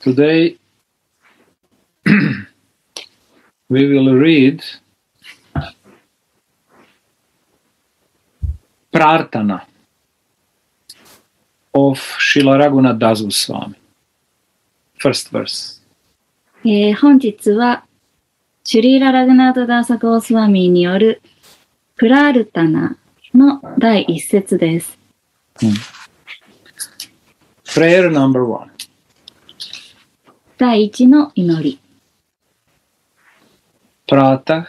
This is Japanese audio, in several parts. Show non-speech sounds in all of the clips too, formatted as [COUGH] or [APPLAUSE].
Today we will read Prartana of Srila Raghunath Swami. First verse. えー本日は、シュリーラ・ラグナート・ダーサゴースワミーによるプラールタナの第一節です。Prayer number one. 第一の祈り。 Pratah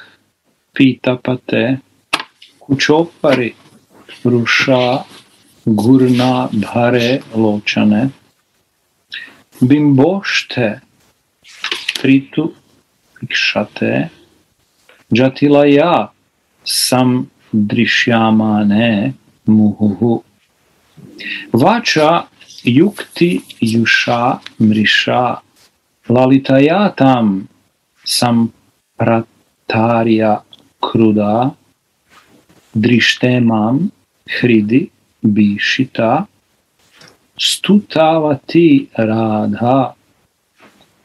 Pita Pate Kuchopari Rusha Gurna Dhare Lochane Bimboshte Tritu Ikshate Jatilaya Sam Drishyamane Muhuhu Vacha Yukti Yusha Mrisha Lalitayatam Sam Pratarya Kruda Drishtemam Hridi Bishita Stutavati Radha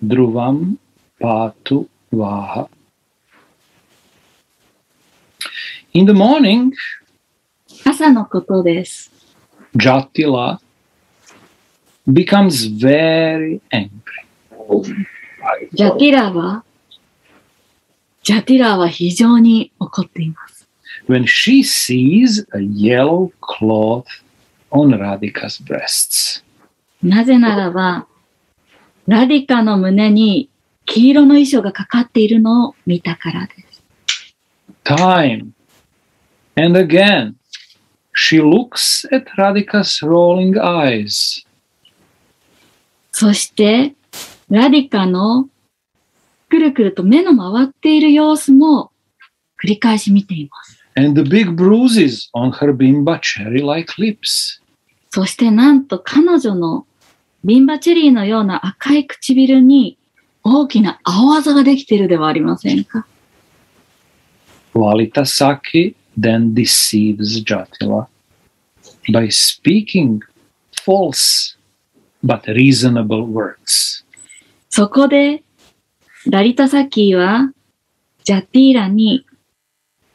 Dhruvam Patu Vaha. In the morning, 朝のことです。 Jatila becomes very angry. ジャティラは、ジャティラは非常に怒っています。when she sees a yellow cloth on Radhika's breasts. なぜならば、ラディカの胸に黄色の衣装がかかっているのを見たからです。Time and again, she looks at Radhika's rolling eyes. そして、ラディカのくるくると目の回っている様子も繰り返し見ています。And the big bruises on her bimba cherry like lips. そしてなんと彼女のビンバチェリーのような赤い唇に大きな青あざができているではありませんか。Lalita Saki then deceives Jatila by speaking false but reasonable words. そこで、ラリタサキーは、ジャティーラに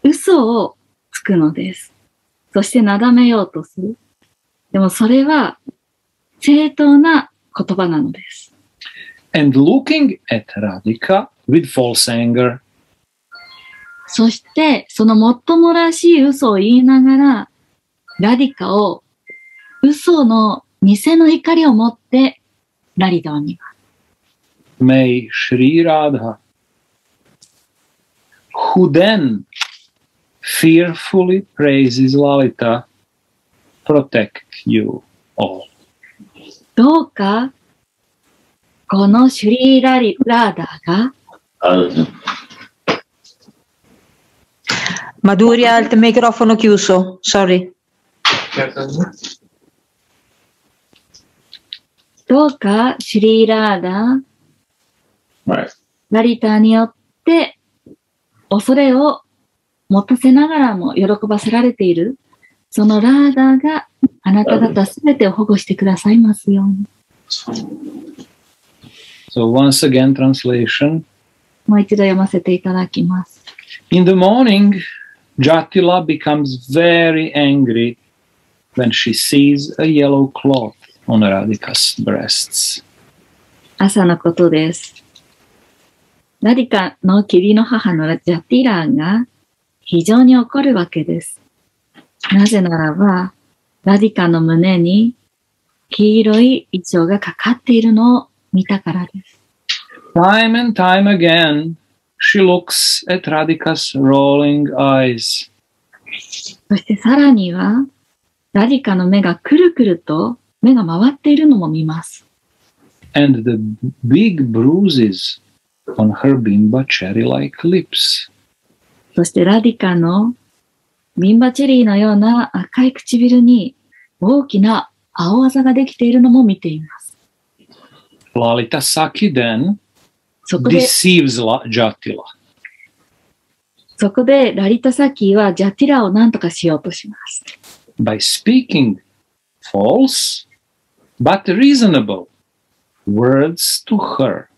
嘘をつくのです。そしてなだめようとする。でもそれは正当な言葉なのです。And looking at Radhika with false anger, そして、そのもっともらしい嘘を言いながら、ラディカを嘘の偽の怒りを持って、ラリダを見ます。may Sri Radha, who then fearfully praises Lalita, protect you all. どうか、このシュリーラリ、ラーダーが、 Madhuri ha il microfono chiuso, sorry. どうかシュリーラーダー、 ラリターによって恐れを持たせながらも喜ばせられている、そのラーダーがあなた方すべてを保護してくださいますように。So, once again, translation. もう一度読ませていただきます。In the morning, Jatila becomes very angry when she sees a yellow cloth on Radhika's breasts. 朝のことです。ラディカの義理の母のジャティラーが非常に怒るわけです。なぜならば、ラディカの胸に黄色い衣装がかかっているのを見たからです。Time and time again, she looks at Radhika's rolling eyes. そしてさらには、ラディカの目がくるくると目が回っているのも見ます。and the big bruises on her bimba cherry-like lips. そしてラディカのビンバチェリーのような赤い唇に大きな青あざができているのも見ています。ラリタサキ then deceives ジャティラ。そこでラリタサキはジャティラを何とかしようとします。By speaking false but reasonable words to her.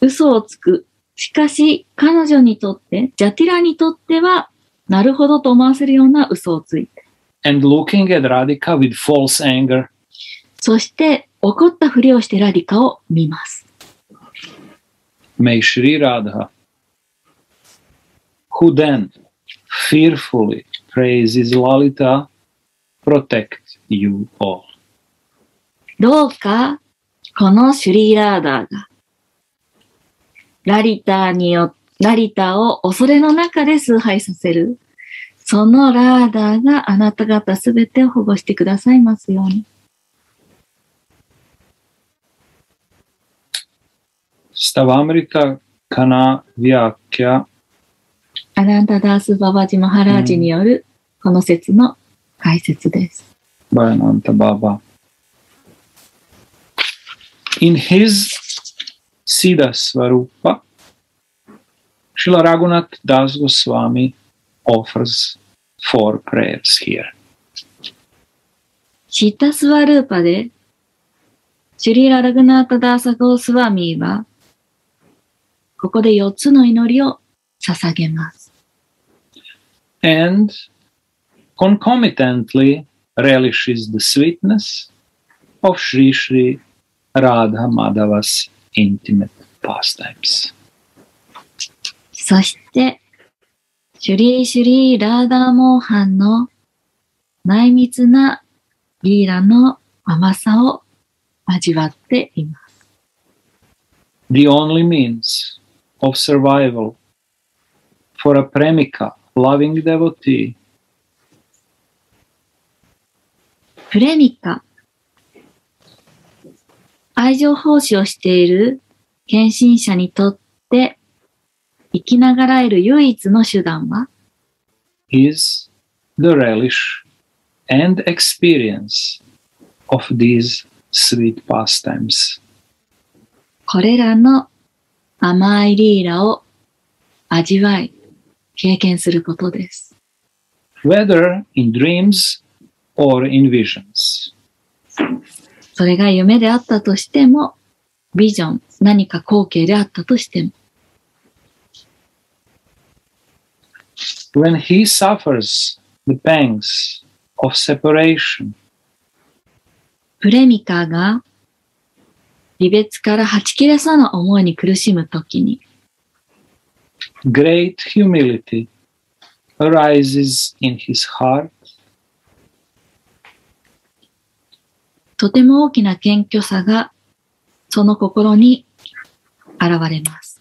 嘘をつく。しかし、彼女にとって、ジャティラにとっては、なるほどと思わせるような嘘をついて。And looking at Radhika with false anger, そして、怒ったふりをしてラディカを見ます。may Shri Radha, who then fearfully praises Lalita, protect you all. どうか、このシュリーラーダーが、ラリタによ、ラリタを恐れの中で崇拝させる。そのラーダーがあなた方すべてを保護してくださいますように。Stavamrita Kana Vyakya アナンタダース・ババジ・マハラージによるこの説の解説です。Bhayananta Baba. In his Siddha Svarupa, Srila Raghunath Das Goswami offers four prayers here. シッタスワルーパで、シュリーラ・ラグナータ・ダーサ・ゴースワミーは、ここで4つの祈りを捧げます。and concomitantly relishes the sweetness of Sri Sri Radha Madhava's intimate pastimes. そして、シュリー・シュリー・ラーダー・モーハンの内密なリーラの甘さを味わっています。The only means of survival for a premika, loving devotee, プレミカ。愛情奉仕をしている献身者にとって生きながらえる唯一の手段は is the relish and experience of these sweet pastimes. これらの甘いリーラを味わい、経験することです。whether in dreams or in visions. それが夢であったとしても、ビジョン、何か光景であったとしても、When he suffers the pangs of separation, プレミカが離別からはち切れそうな思いに苦しむときに、great humility arises in his heart とても大きな謙虚さがその心に現れます。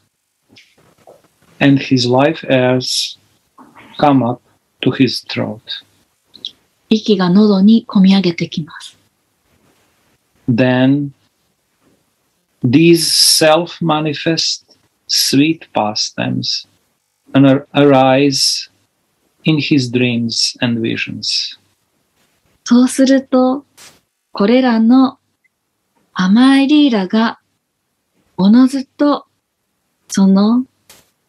and his life airs come up to his throat. 息が喉に込み上げてきます。Then these self-manifest sweet pastimes ar- arise in his dreams and visions. そうすると、これらの甘いリーラが、おのずと、その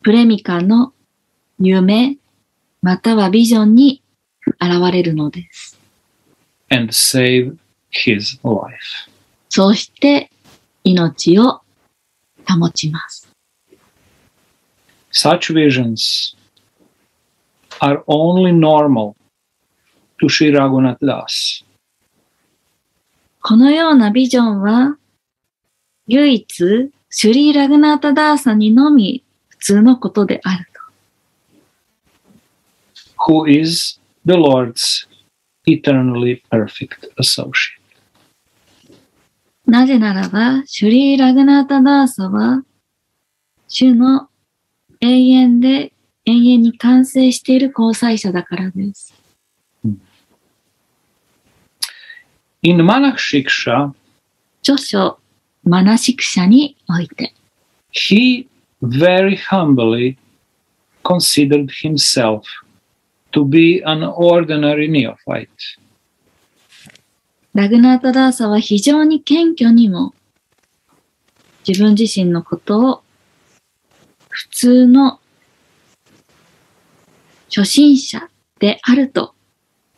プレミカの夢、またはビジョンに現れるのです。and save his life. そうして命を保ちます。Such visions are only normal to Sri Raghunath Das. このようなビジョンは、唯一、シュリー・ラグナータ・ダーサにのみ普通のことであると。who is the Lord's eternally perfect associate? なぜならば、シュリー・ラグナータ・ダーサは、主の永遠で永遠に完成している交際者だからです。In Manach Shiksha, 著書、マナシクシャにおいて、he very humbly considered himself to be an ordinary neophyte. ラグナータ・ダーサは非常に謙虚にも、自分自身のことを普通の初心者であると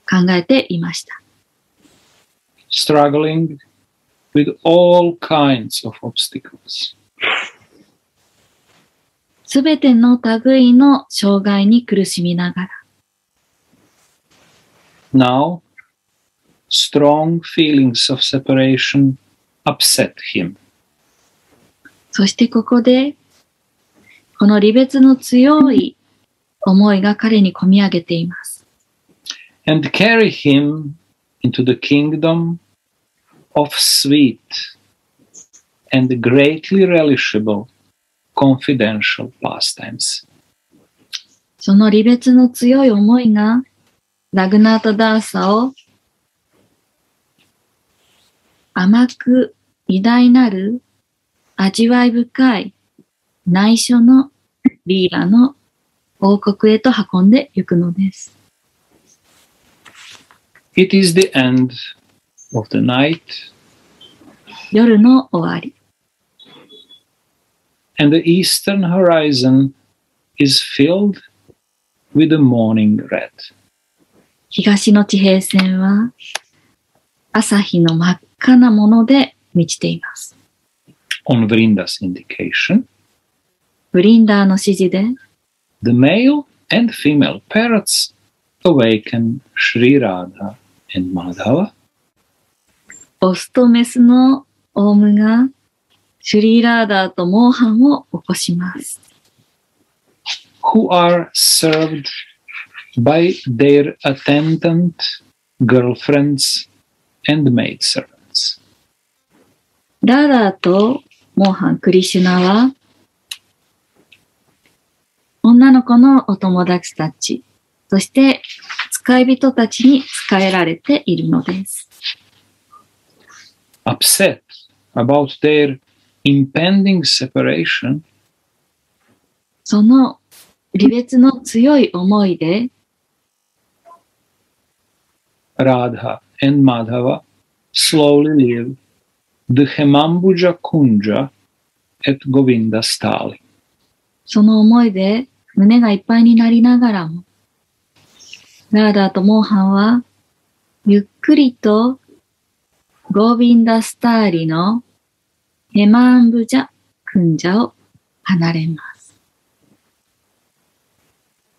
考えていました。Struggling with all kinds of obstacles. すべての類の障害に苦しみながら、Now, strong feelings of separation upset him. そしてここで、この離別の強い思いが彼に込み上げています。and carry him into the kingdom of sweet and greatly relishable confidential pastimes. その離別の強い思いが、ラグナータ・ダーサを甘く偉大なる味わい深い内緒のリーラの王国へと運んでゆくのです。It is the end of the night, 夜の終わり。 and the eastern horizon is filled with the morning red. 東の地平線は朝日の真っ赤なもので満ちています。 On Vrinda's indication, ブリンダーの指示で the male and female parrots awaken Sri Radha and Madhava オスとメスのオウムがシュリーラーダーとモーハンを起こします。who are served by their attendant girlfriends and maidservants? ラーダーとモーハン、クリシュナは女の子のお友達たち、そして使い人たちに仕えられているのです。Upset about their impending separation, その離別の強い思いで Radha and Madhava slowly leave the Hemambuja Kunja at Govinda's Stali. その思いで胸がいっぱいになりながらも、ラーダーとモーハンは、ゆっくりとゴービンダスターリのヘマンブジャ・クンジャを離れます。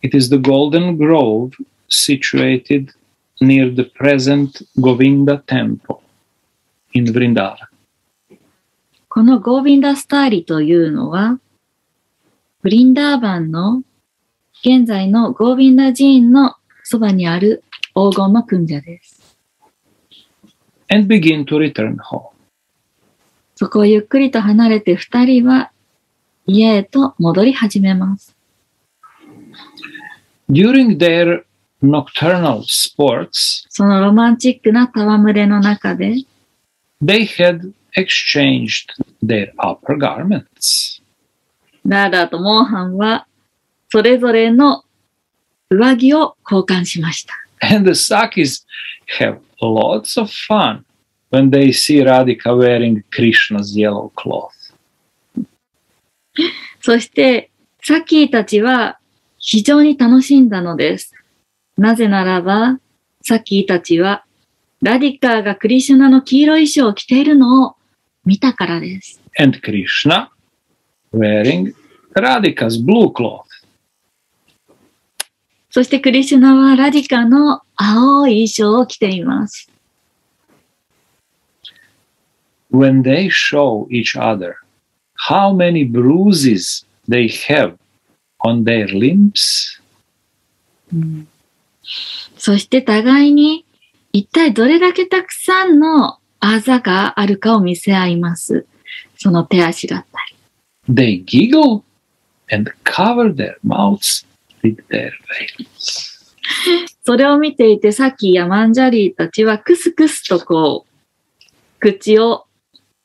It is the Golden Grove situated near the present Govinda temple in Vrindavan. このゴービンダスターリというのは、ブリンダーバンの現在のゴービンダ寺院のそばにある黄金の訓者です。And begin to return home. そこをゆっくりと離れて二人は家へと戻り始めます。During their nocturnal sports, そのロマンチックな戯れの中で、they had exchanged their upper garments. ラーダーとモーハンはそれぞれの上着を交換しました。And the Sakis have lots of fun when they see Radhika wearing Krishna's yellow cloth. そして、サキーたちは非常に楽しんだのです。なぜならば、サキーたちはラディカーがクリシュナの黄色い衣装を着ているのを見たからです。And Krishna wearing Radhika's blue cloth. そしてクリシュナはラディカの青い衣装を着ています。When they show each other how many bruises they have on their limbs, そして互いに一体どれだけたくさんのあざがあるかを見せ合います。その手足だったり。they giggle and cover their mouths with their veils. [LAUGHS] それを見ていてサキやマンジャリーたちはクスクスとこう、口を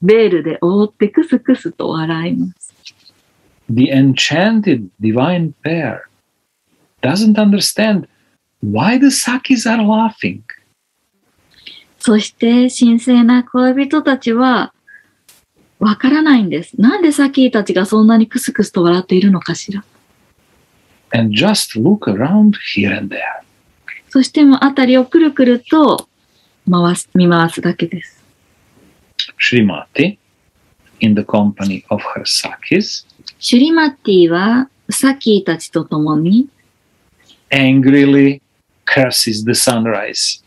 ベールで覆ってクスクスと笑います。The enchanted divine pair doesn't understand why the Sakis are laughing. そして神聖な恋人たちはわからないんです。なんでサキーたちがそんなにクスクスと笑っているのかしら。And just look around here and there. そしてもあたりをくるくると回す、見回すだけです。Srimati in the company of her Sakis シュリマッティはサキーたちと共に angrily curses the sunrise.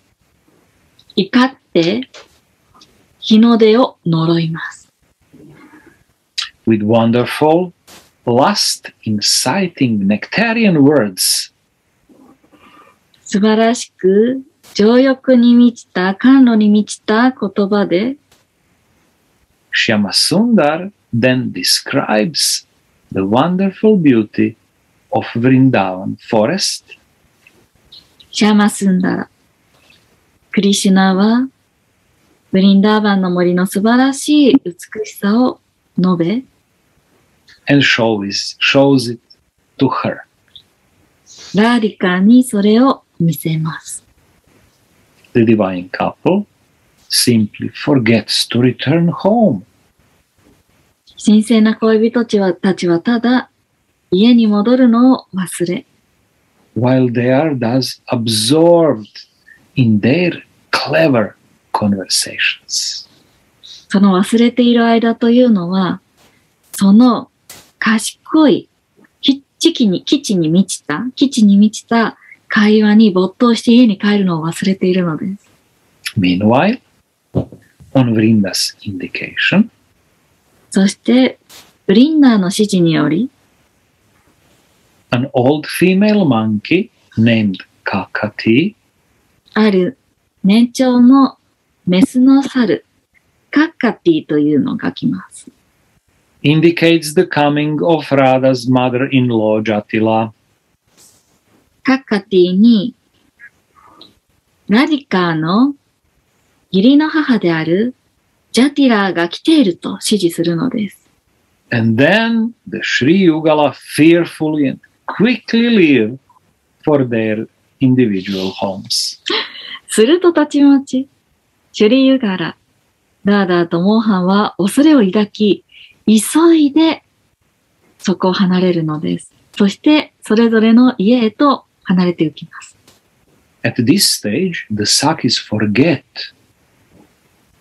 怒って日の出を呪います。with wonderful, lust inciting nectarian words. 素晴らしく情欲に満ちた、甘露に満ちた言葉で Shyamasundar then describes the wonderful beauty of Vrindavan forest シャーマスンダラ。クリシュナはブリンダーバンの森の素晴らしい美しさを述べ、and shows, shows it to her. ラーディカにそれを見せます。The divine couple simply forgets to return home. 神聖な恋人たちはたちはただ家に戻るのを忘れ、while they are thus absorbed in their clever conversations. その忘れている間というのは、その賢い、き基地に、基地に満ちた、基地に満ちた会話に没頭して家に帰るのを忘れているのです。Meanwhile, on Vrinda's indication, そして、ブリンダーの指示により、an old female monkey named Kakati ある年長のメスの猿、カッカティというのが来ます。Indicates the coming of Radha's mother-in-law Jatila カッカティに、ラディカーの義理の母であるジャティラーが来ていると指示するのです。and then the Sri Yugala fearfully and quickly leave for their individual homes. するとたちまち、シュリユガラ、ラーダーとモーハンは恐れを抱き、急いでそこを離れるのです。そして、それぞれの家へと離れていきます。At this stage, the Sakis forget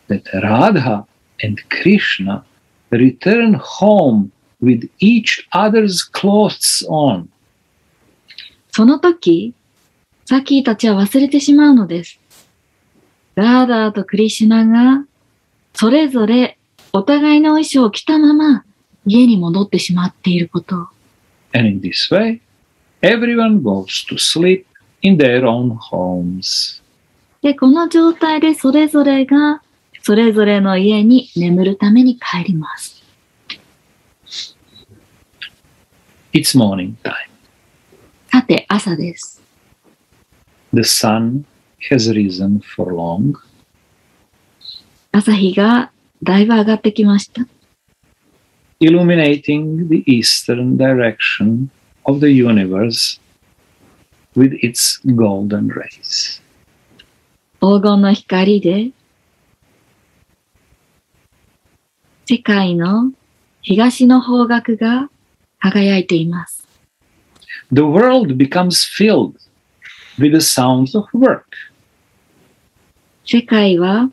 that Radha and Krishna return home with each other's clothes on. その時、サキーたちは忘れてしまうのです。ラーダーとクリシュナが、それぞれお互いの衣装を着たまま家に戻ってしまっていることを。And in this way, everyone goes to sleep in their own homes. で、この状態でそれぞれが、それぞれの家に眠るために帰ります。It's morning time. さて、朝です。The sun has risen for long. 朝日がだいぶ上がってきました。illuminating the eastern direction of the universe with its golden rays. 黄金の光で、世界の東の方角が輝いています。The world becomes filled with the sounds of work. 世界は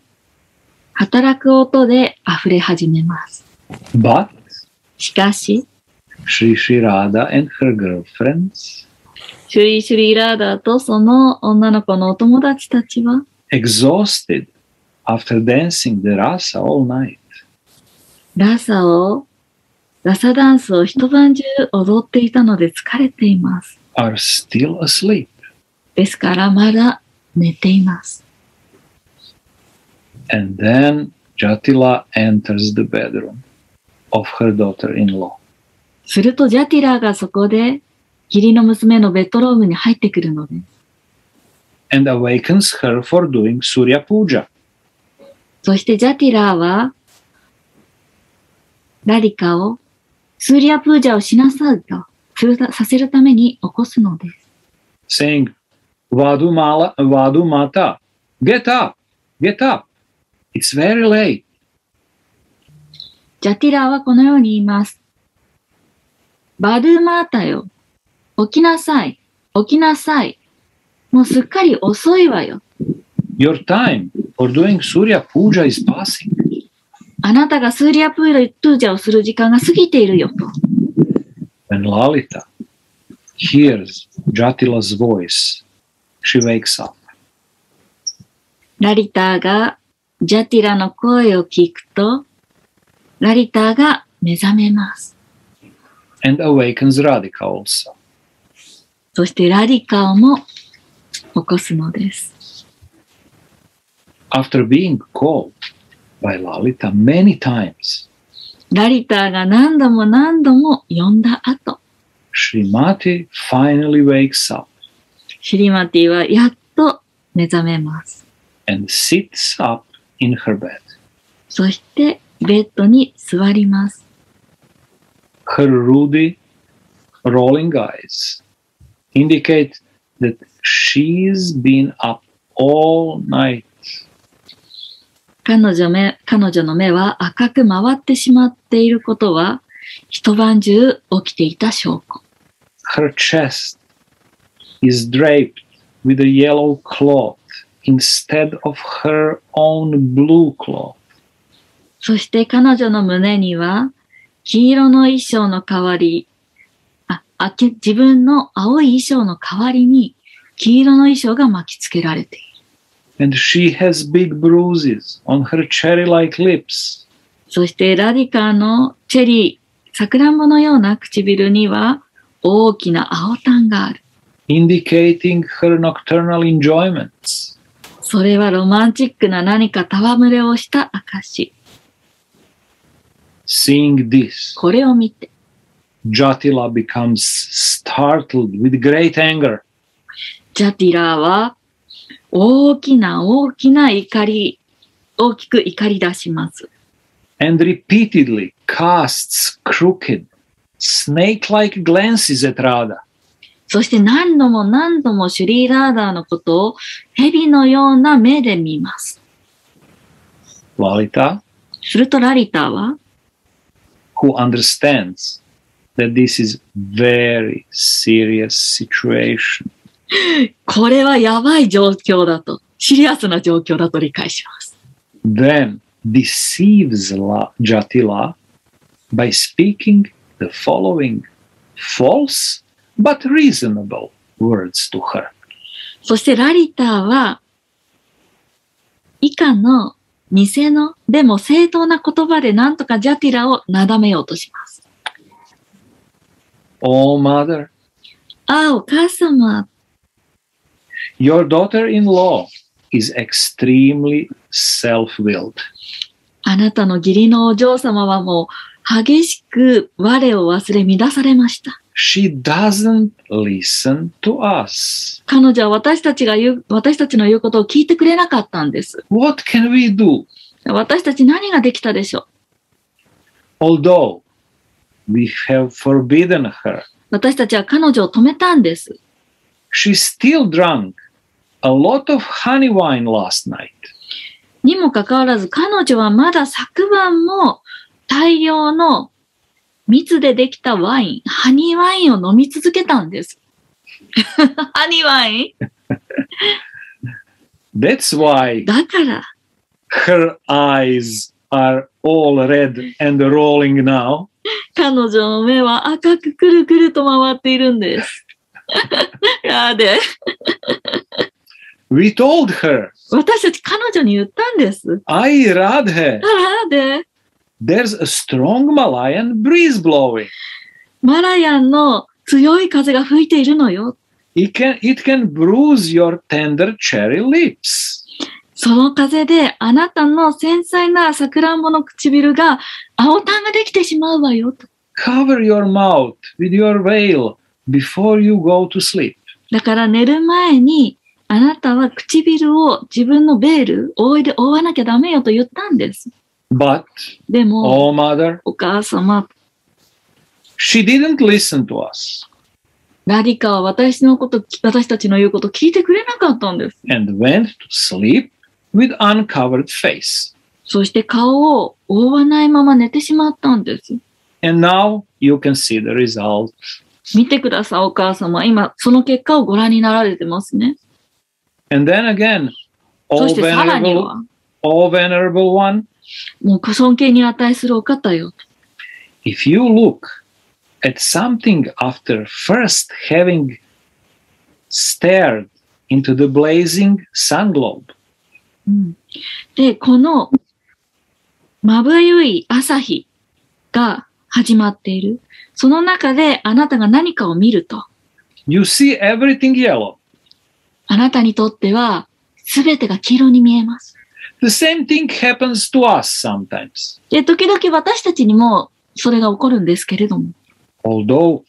働く音で溢れ始めます。しかし、シュリラー、シュリシラーダとその女の子のお友達たちは、exhausted after dancing the rasa all。サを、ラサダンスを一晩中踊っていたので疲れています。are still。ですからまだ寝ています。And then Jatila enters the bedroom of her daughter-in-law. するとジャティラーがそこで義理の娘のベッドロームに入ってくるのです。and awakens her for doing Surya Puja. そしてジャティラーはラディカをスーリアプージャをしなさいとさせるために起こすのです。saying, Vadu, Mala, Vadu Mata, get up, get up. It's very late. ジャティラーはこのように言います。バドゥマータよ。起きなさい。起きなさい。もうすっかり遅いわよ。Your time for doing Surya Puja is passing. あなたがスーリアプージャをする時間が過ぎているよと。When Lalita hears Jatila's voice, she wakes up. ラリターがジャティラの声を聞くと、ラリターが目覚めます。and awakens Radhika also. そしてラリカをも起こすのです。After being called by Lalita many times, ラリターが何度も何度も呼んだ後、Srimati finally wakes up シュリマティはやっと目覚めます。and sits up in her bed. そしてベッドに座ります。Her ruddy, rolling eyes indicate that she's been up all night. 彼女目彼女の目は赤く回ってしまっていることは一晩中起きていた証拠。Her chest is draped with a yellow cloth instead of her own blue cloth. そして彼女の胸には黄色の衣装の代わり、あ、あけ自分の青い衣装の代わりに黄色の衣装が巻きつけられている。And she has big bruises on her cherry-like lips. そしてラディカーのチェリー、さくらんぼのような唇には大きな青タンがある。indicating her nocturnal enjoyments. それはロマンチックな何か戯れをした証。Seeing this, これを見て、Jatila becomes startled with great anger ジャティラーは大きな大きな怒り、大きく怒り出します。and repeatedly casts crooked, snake-like glances at Radha. そして何度も何度もシュリーラーダーのことを蛇のような目で見ます。Lalita, するとラリターは、who understands that this is very serious situation, これはやばい状況だと、シリアスな状況だと理解します。then deceives La- Jatila by speaking the following false but reasonable words to her. そしてラリターは、以下の偽の、でも正当な言葉でなんとかジャティラをなだめようとします。Oh, mother, ああ、お母様、your daughter-in-law is extremely self-willed. あなたの義理のお嬢様はもう激しく我を忘れ乱されました。She doesn't listen to us. 彼女は私たちが言う、私たちの言うことを聞いてくれなかったんです。What can we do? 私たち何ができたでしょう Although we have forbidden her, 私たちは彼女を止めたんです。she still drank a lot of honey wine last night. にもかかわらず彼女はまだ昨晩も大量の蜜でできたワイン、ハニーワインを飲み続けたんです。[LAUGHS] ハニーワイン？[LAUGHS] That's why だから、her eyes are all red and rolling now. [LAUGHS] 彼女の目は赤くくるくると回っているんです。やで、We told her, 私たち彼女に言ったんです。I Radhe, あらで、there's a strong Malayan breeze blowing. マラヤンの強い風が吹いているのよ。It can, it can bruise your tender cherry lips. その風であなたの繊細なさくらんぼの唇が青タンができてしまうわよと。Cover your mouth with your veil before you go to sleep. だから寝る前にあなたは唇を自分のベール、覆いで覆わなきゃダメよと言ったんです。But, でも、oh mother, お母様、she didn't listen to us ラディカは私のこと、私たちの言うこと聞いてくれなかったんです。and went to sleep with uncovered face. そして顔を覆わないまま寝てしまったんです。And now you can see the result. 見てください、お母様。今、その結果をご覧になられてますね。And then again, そ oh してさらに venerable, は、oh venerable one, もう尊敬に値するお方よ。If you look at something after first having stared into the blazing sun globe, うんで、この、まぶゆい朝日が始まっている。その中であなたが何かを見ると、you see everything yellow. あなたにとっては全てが黄色に見えます。The same thing happens to us sometimes. で、時々私たちにもそれが起こるんですけれども。Although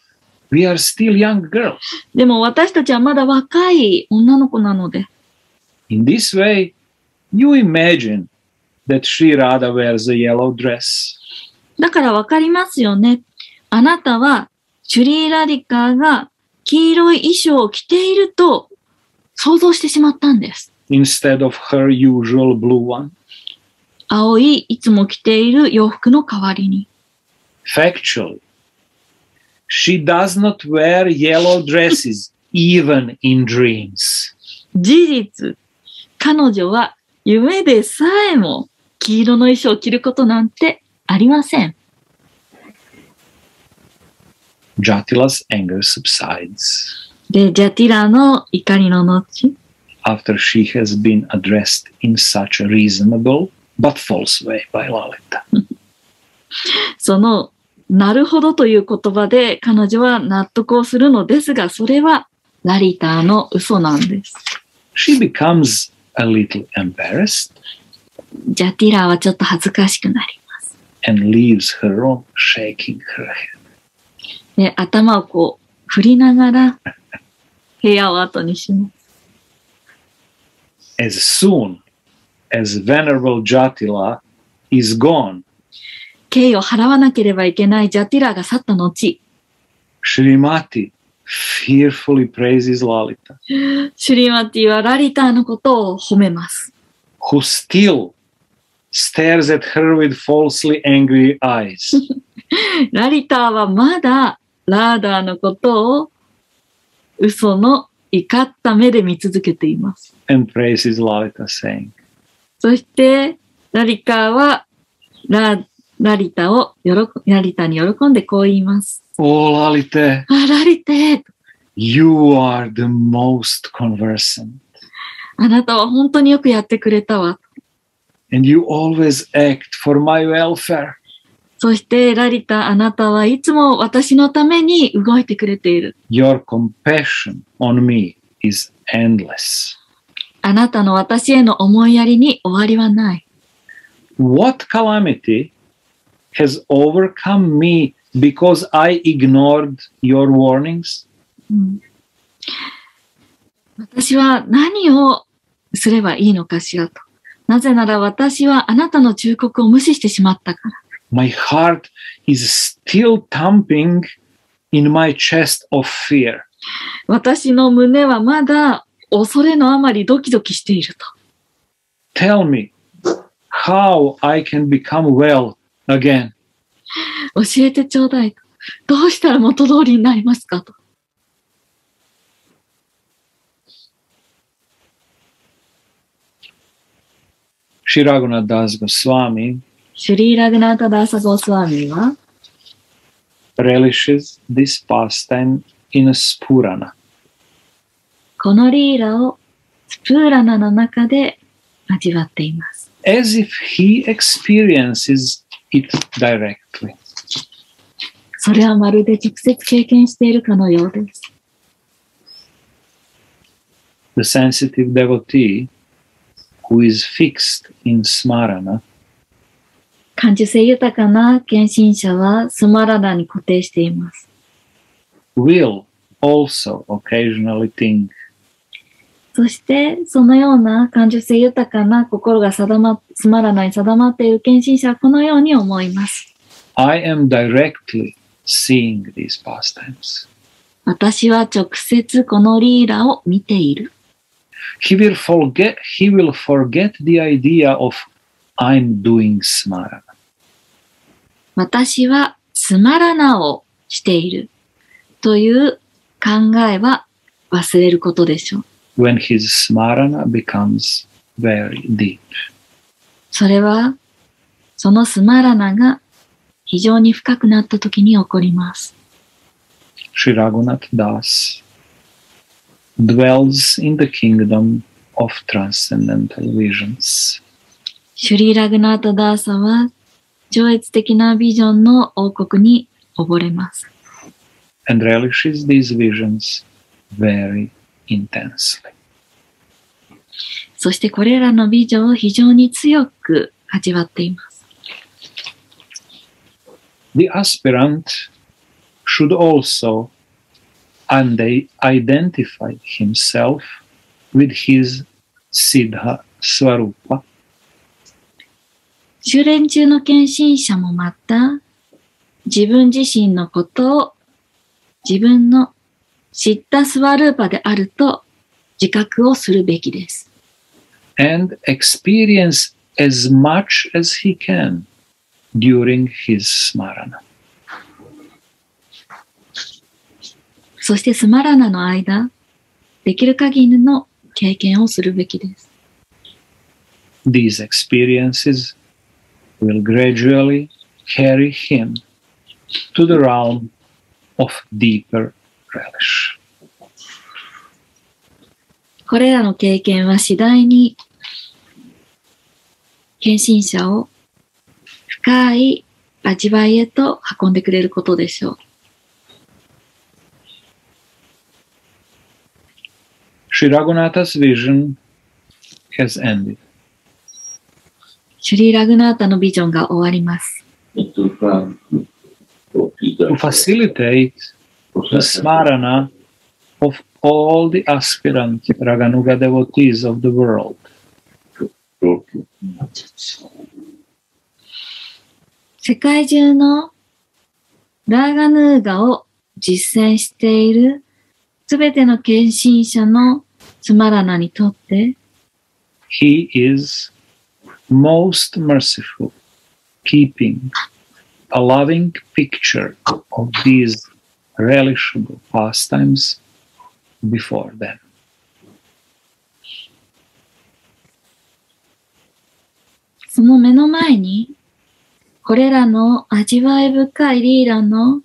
we are still young girls. でも私たちはまだ若い女の子なので、In this way, you imagine that Sri Radha wears a yellow dress. だからわかりますよね。あなたはシュリーラディカーが黄色い衣装を着ていると想像してしまったんです。Instead of her usual blue one. 青いいつも着ている洋服の代わりに。Factually, she does not wear yellow dresses even in dreams. 事実、彼女は夢でさえも黄色の衣装を着ることなんてありません。Jatila's anger subsides で、ジャティラの怒りの後、after she has been addressed in such a reasonable but false way by Lalita. その、なるほどという言葉で彼女は納得をするのですが、それはラリターの嘘なんです。She becomes a little embarrassed ジャティラーはちょっと恥ずかしくなります。and leaves her room shaking her head. で、頭をこう振りながら部屋を後にします。As soon as Venerable Jatila is gone, 敬意を払わなければいけないジャティラーが去った後、Srimati fearfully praises Lalita, シュリマティはラリターのことを褒めます。who still stares at her with falsely angry eyes. ラリターはまだラーダーのことを嘘の怒った目で見続けています。And praises Lalita, saying, そして、ラリカーはララリタを喜ラリタに喜んでこう言います。Oh, Lalita, あ、ラリテ you are the most conversant, あなたは本当によくやってくれたわ。and you always act for my welfare. そして、ラリタ、あなたはいつも私のために動いてくれている。Your compassion on me is endless. あなたの私への思いやりに終わりはない。What calamity has overcome me because I ignored your warnings? うん私は何をすればいいのかしらと。なぜなら私はあなたの忠告を無視してしまったから。My heart is still thumping in my chest of fear. 私の胸はまだ恐れのあまりドキドキしていると。Tell me how I can become well again. 教えてちょうだいと。どうしたら元通りになりますかと。Shiraguna Das Goswami シュリーラグナータダーサゴースワミは、relishes this pastime in a Spurana. このリーラをスプーラナの中で味わっています。as if he experiences it directly. それはまるで直接経験しているかのようです。The sensitive devotee who is fixed in smarana 感受性豊かな献身者はスマラダに固定しています。will also occasionally think そして、そのような感受性豊かな心が定ま、スマラナに定まっている献身者はこのように思います。I am directly seeing these pastimes. 私は直接このリーラを見ている。He will forget he will forget the idea of I'm doing smarana. 私はスマラナをしているという考えは忘れることでしょう。When his smarana becomes very deep. それはそのスマラナが非常に深くなった時に起こります。Sri Raghunath Das dwells in the kingdom of transcendental visions. シュリーラグナータダーサは超越的なビジョンの王国に溺れます。and relishes these visions very intensely. そしてこれらのビジョンを非常に強く味わっています。The aspirant should also identify himself with his siddha swarupa 修練中の献身者もまた自分自身のことを自分の知ったスワルーパであると自覚をするべきです。and experience as much as he can during his smarana. そしてスマラナの間、できる限りの経験をするべきです。These experiences will gradually carry him to the realm of deeper relish. これらの経験は次第に献身者を深い味わいへと運んでくれることでしょう。Sri Raghunatha's vision has ended. シュリーラグナータのビジョンが終わります。to facilitate smarana of all the aspirant Raganuga devotees of the world. 世界中のラーガヌーガを実践しているすべての献身者のスマラナにとって、He is most merciful, keeping a loving picture of these relishable pastimes before them. その目の前に、これらの味わい深いリーラの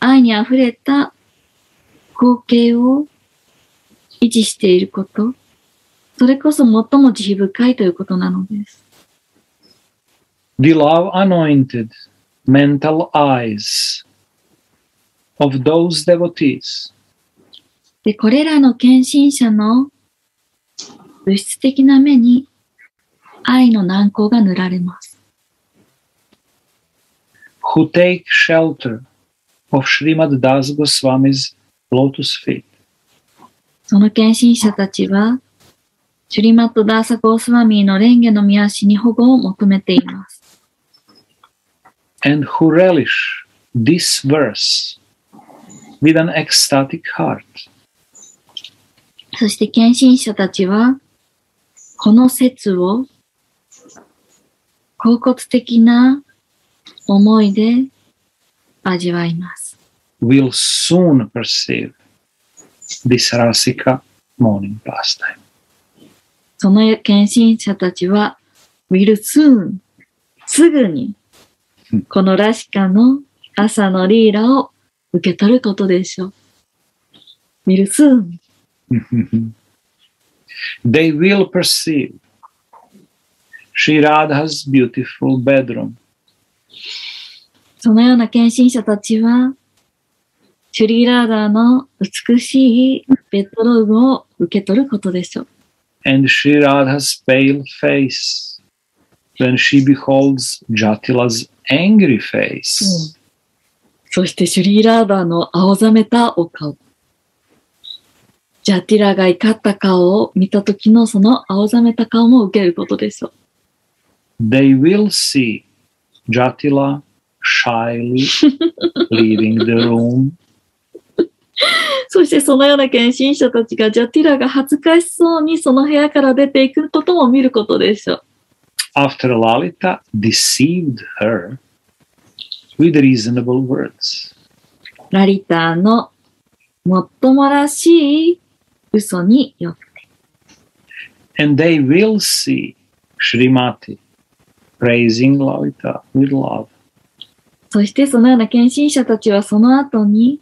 愛に溢れた光景を維持していること、それこそ最も慈悲深いということなのです。The love anointed mental eyes of those devotees で、これらの献身者の物質的な目に愛の難光が塗られます。who take shelter of Srimad Das Goswami's lotus feet その献身者たちは、シュリマット・ダーサ・ゴースワミーの蓮華の御足に保護を求めています。and who relish this verse with an ecstatic heart. そして献身者たちは、この説を、恍惚的な思いで味わいます。will soon perceive this Rasika morning pastime. その献身者たちは、will soon、すぐに、このラシカの朝のリーラを受け取ることでしょう。will soon、they will perceive Sri Radha's beautiful bedroom そのような献身者たちは、シュリーラーダーの美しいベッドローブを受け取ることでしょう。and Sri Radha's pale face when she beholds Jatila's angry face. そしてシュリーラーダーの青ざめたお顔。ジャティラが怒った顔を見た時のその青ざめた顔も受けることでしょう。They will see Jatila shyly [LAUGHS] leaving the room そしてそのような献身者たちがジャティラが恥ずかしそうにその部屋から出ていくことも見ることでしょう。after Lalita deceived her with reasonable words. ラリターのもっともらしい嘘によって。And they will see Srimati praising Lalita with love. そしてそのような献身者たちはその後に、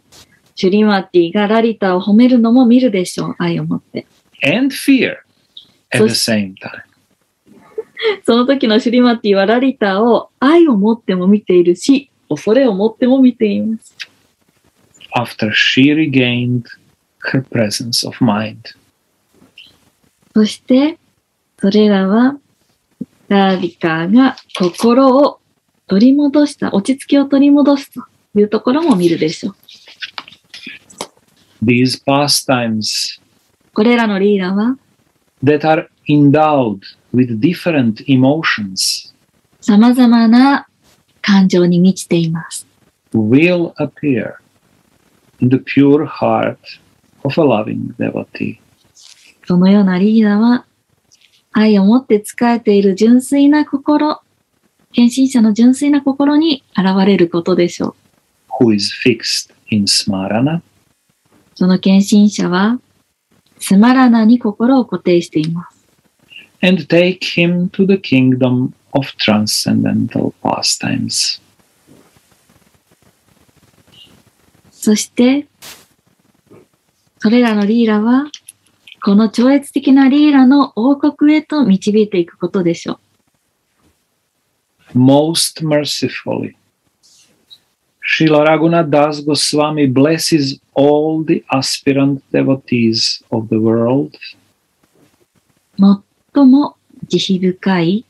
シュリマティがラリタを褒めるのも見るでしょう。愛を持って。and fear at the same time. その時のシュリマティはラリタを愛を持っても見ているし、恐れを持っても見ています。After she regained her presence of mind. そして、それらは、ラリカが心を取り戻した、落ち着きを取り戻すというところも見るでしょう。These pastimes これらのリーダーは、that are endowed with different emotions 様々な感情に満ちています。will appear in the pure heart of a loving devotee. そのようなリーダーは、愛を持って仕えている純粋な心、献身者の純粋な心に現れることでしょう。who is fixed in smarana その献身者は、スマラナに心を固定しています。and take him to the kingdom of transcendental pastimes. そして、それらのリーラは、この超越的なリーラの王国へと導いていくことでしょう。Most mercifully, Srila Raghunath Das Goswami blesses all the aspirant devotees of the world 最も慈悲深い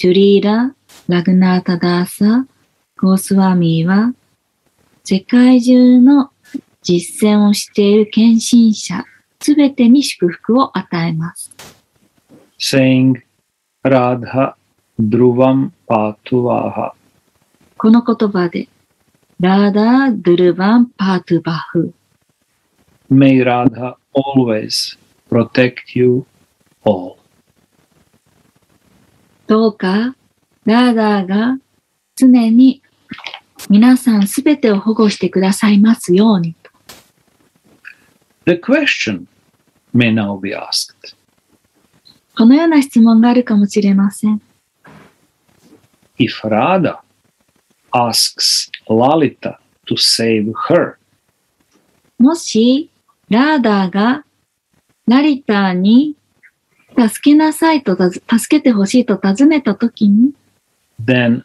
チュリーラ・ラグナータダーサ・ゴースワミーは世界中の実践をしている献身者すべてに祝福を与えます。saying Radha Dhruvam Patuvaha この言葉でラーダー・ドゥルバン・パートゥバフ May Radha always protect you all. どうかラーダーが常に皆さんすべてを保護してくださいますように。The question may now be asked このような質問があるかもしれません。if Radha asks Lalita to save her, もし、ラーダーがラリターに助けなさいと助けてほしいと尋ねたときに、then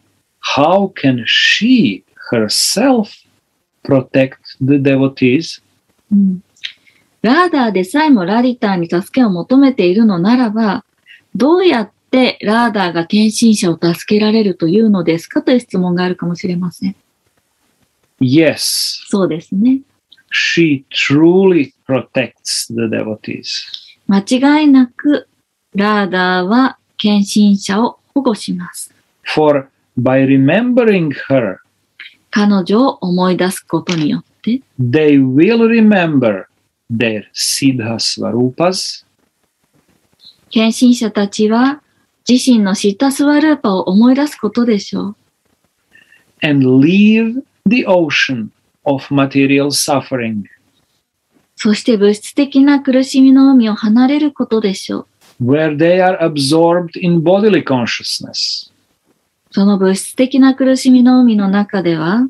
how can she herself protect the devotees? うんラーダーでさえもラリターに助けを求めているのならば、どうやってラーダーが献身者を助けられるというのですかという質問があるかもしれません。Yes, そうですね。she truly protects the devotees. 間違いなく、ラーダーは献身者を保護します。For by remembering her, 彼女を思い出すことによって、they will remember their Siddha Svarupas 献身者たちは自身のシッタスワルーパを思い出すことでしょう。and leave the ocean of material suffering そして物質的な苦しみの海を離れることでしょう。Where they are absorbed in bodily consciousness. その物質的な苦しみの海の中では、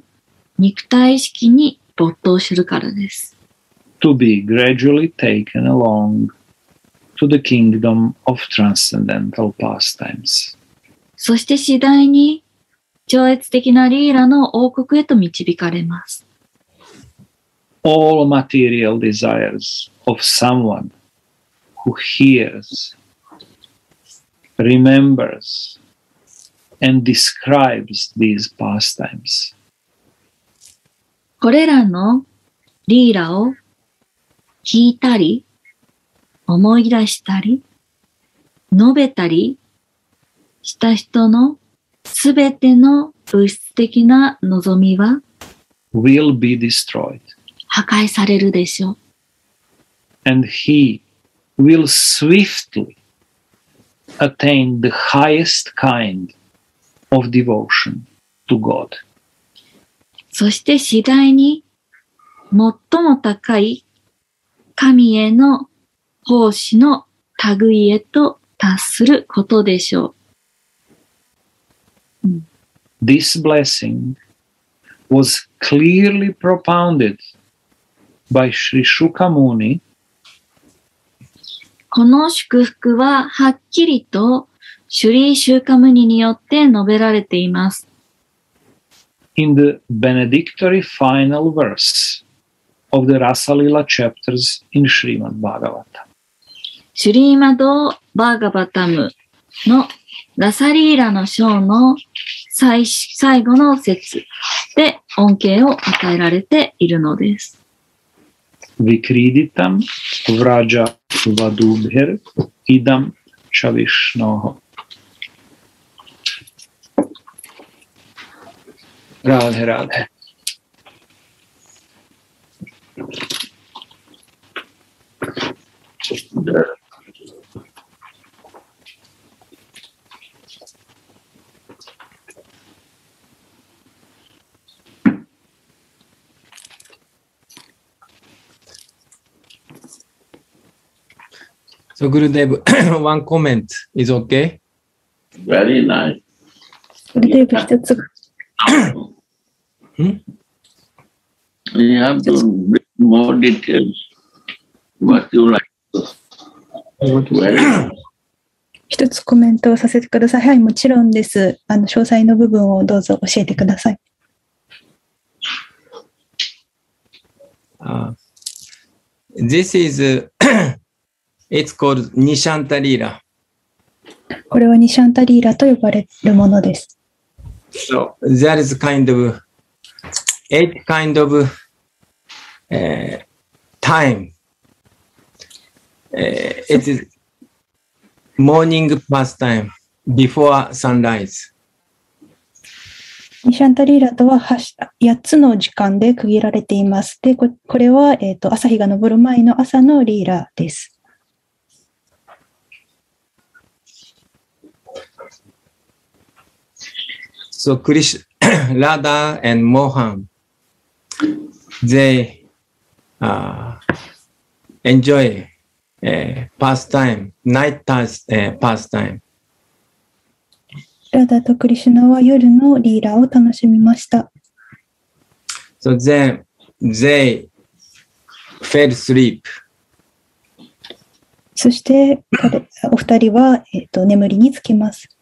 肉体意識に没頭するからです。to be gradually taken along to the kingdom of transcendental pastimes. そして次第に超越的なリーラの王国へと導かれます。All material desires of someone who hears, remembers, and describes these pastimes これらのリーラを聞いたり、思い出したり、述べたりした人のすべての物質的な望みは will be destroyed, 破壊されるでしょう。and he will swiftly attain the highest kind of devotion to God. そして次第に最も高い神への奉仕の類へと達することでしょう。 this blessing was clearly propounded by Sri Shukamuni この祝福ははっきりとシュリー・シューカムニによって述べられています。in the benedictory final verse of the Rasalila chapters in Srimad Bhagavatam. シュリーマドー・バーガバタムのラサリーラの章の最最後の説で恩恵を与えられているのです。Vikriditam vraja Vadubhir idam čavishnoho. Rád, rád. Yeah. So Gurudev, one comment is okay? Very nice. それで一つ You have to bring more details. What you like. Very nice. 一つコメントをさせてください。はい、もちろんです。あの、詳細の部分をどうぞ教えてください。Uh, this is, uh, it's called Nishanta Lila. これはニシャンタリーラと呼ばれるものです。So there is kind of, eight kind of uh, time. Uh, it is morning pastime before sunrise. ニシャンタリーラとは8つの時間で区切られています。で、ここれは、えっ、と、朝日が昇る前の朝のリーラです。So Krish, Radha and Mohan, they uh, enjoy uh, pastime, night tas- uh, pastime. ラダとクリシュナは夜のリーラを楽しみました。So then they fell asleep. そして、彼お二人は、えっ、と、眠りにつきます。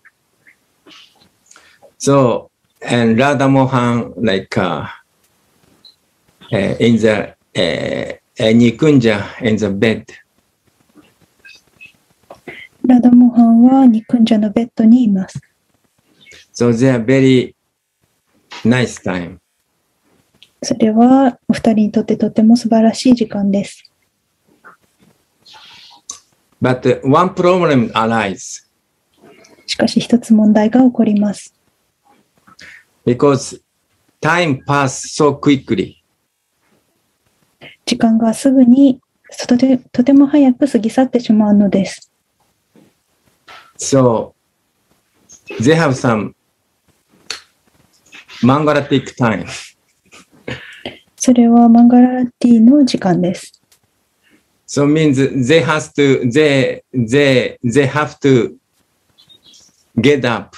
So and Radha Mohan like uh, uh, in the uh, uh, Nikunja in the bed. ラダモハンはニクンジャのベッドにいます。So they are very nice time. それはお二人にとってとても素晴らしい時間です。But uh, one problem arises しかし一つ問題が起こります。Because time pass so quickly. 時間がすぐにとてとても早く過ぎ去ってしまうのです。So they have some mangalatic time. それはマンガラティの時間です。So means they has to they they they have to get up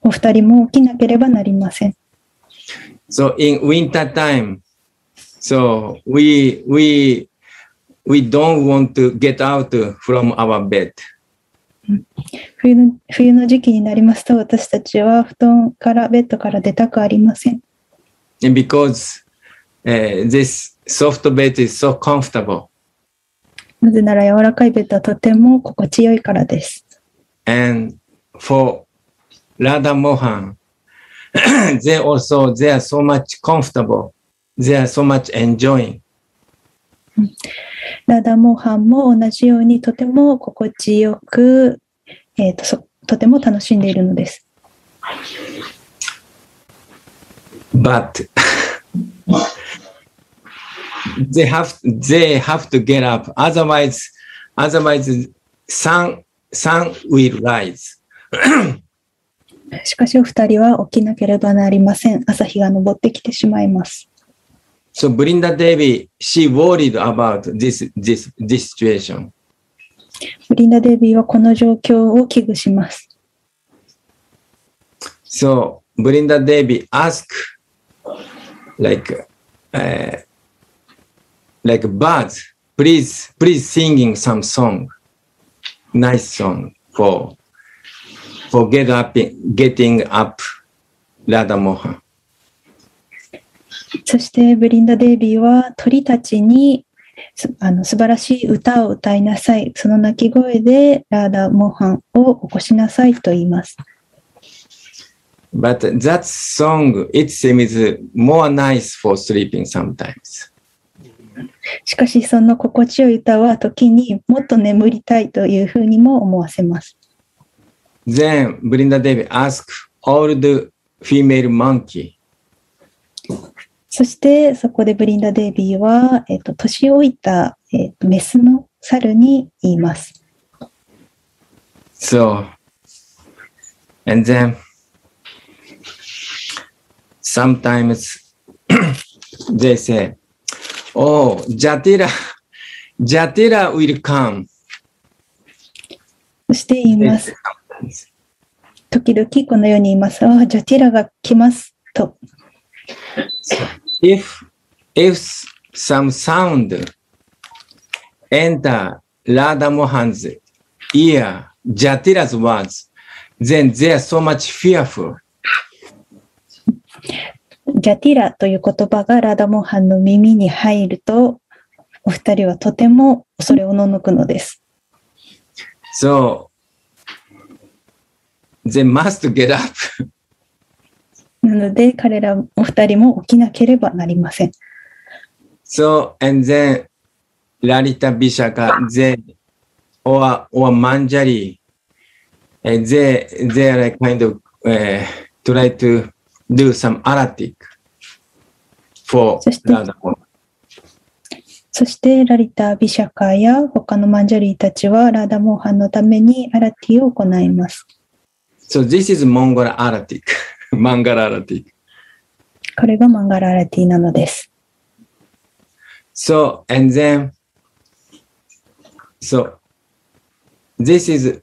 お二人も起きなければなりません。So in winter time, so we we we don't want to get out from our bed. 冬の冬の時期になりますと私たちは布団からベッドから出たくありません。Because uh, this soft bed is so comfortable なぜなら柔らかいベッドはとても心地よいからです。and for Radha Mohan, they also they are so much comfortable. They are so much enjoying. ラダモハンも同じようにとても心地よく、えーとそとても楽しんでいるのです。But they have they have to get up. Otherwise, otherwise sun sun will rise. しかしお二人は起きなければなりません。朝日が昇ってきてしまいます。So Brinda Devi, she worried about this this this situation. ブリンダ・デビーはこの状況を危惧します。So Brinda Devi asked, like, uh, like birds, please, please singing some song, nice song for, for get up, getting up Radha Mohan. そしてブリンダ・デイビーは鳥たちにすあの素晴らしい歌を歌いなさい。その鳴き声でラーダ・モハンを起こしなさいと言います。But that song, it seems more nice for sleeping sometimes. しかしその心地よい歌は時にもっと眠りたいというふうにも思わせます。Then Brinda Devi asked all the female monkey, そしてそこでブリンダ・デイビーは、えっと年老いた、えっとメスの猿に言います。So, and then sometimes they say, Oh, Jatira, Jatira will come. そして言います。時々このように言います。ああ、ジャティラが来ます。と。If, if some sound enter Radha Mohan's ear, Jatira's words, then they are so much fearful. ジャティラという言葉がラダモハンの耳に入ると、お二人はとても恐れおののくのです。So They must get なので彼らお二人も起きなければなりません。So, and Lalita Vishakha, they, other, other Manjari, they, they are kind, eh, try to do some arati for,そして、ラリタ・ビシャカや、他のマンジャリーたちは、ラダモーハンのために、アラティを行います。So this is mangal arati, Mangala aratic. これがマンガラアラティなのです。So and then so this is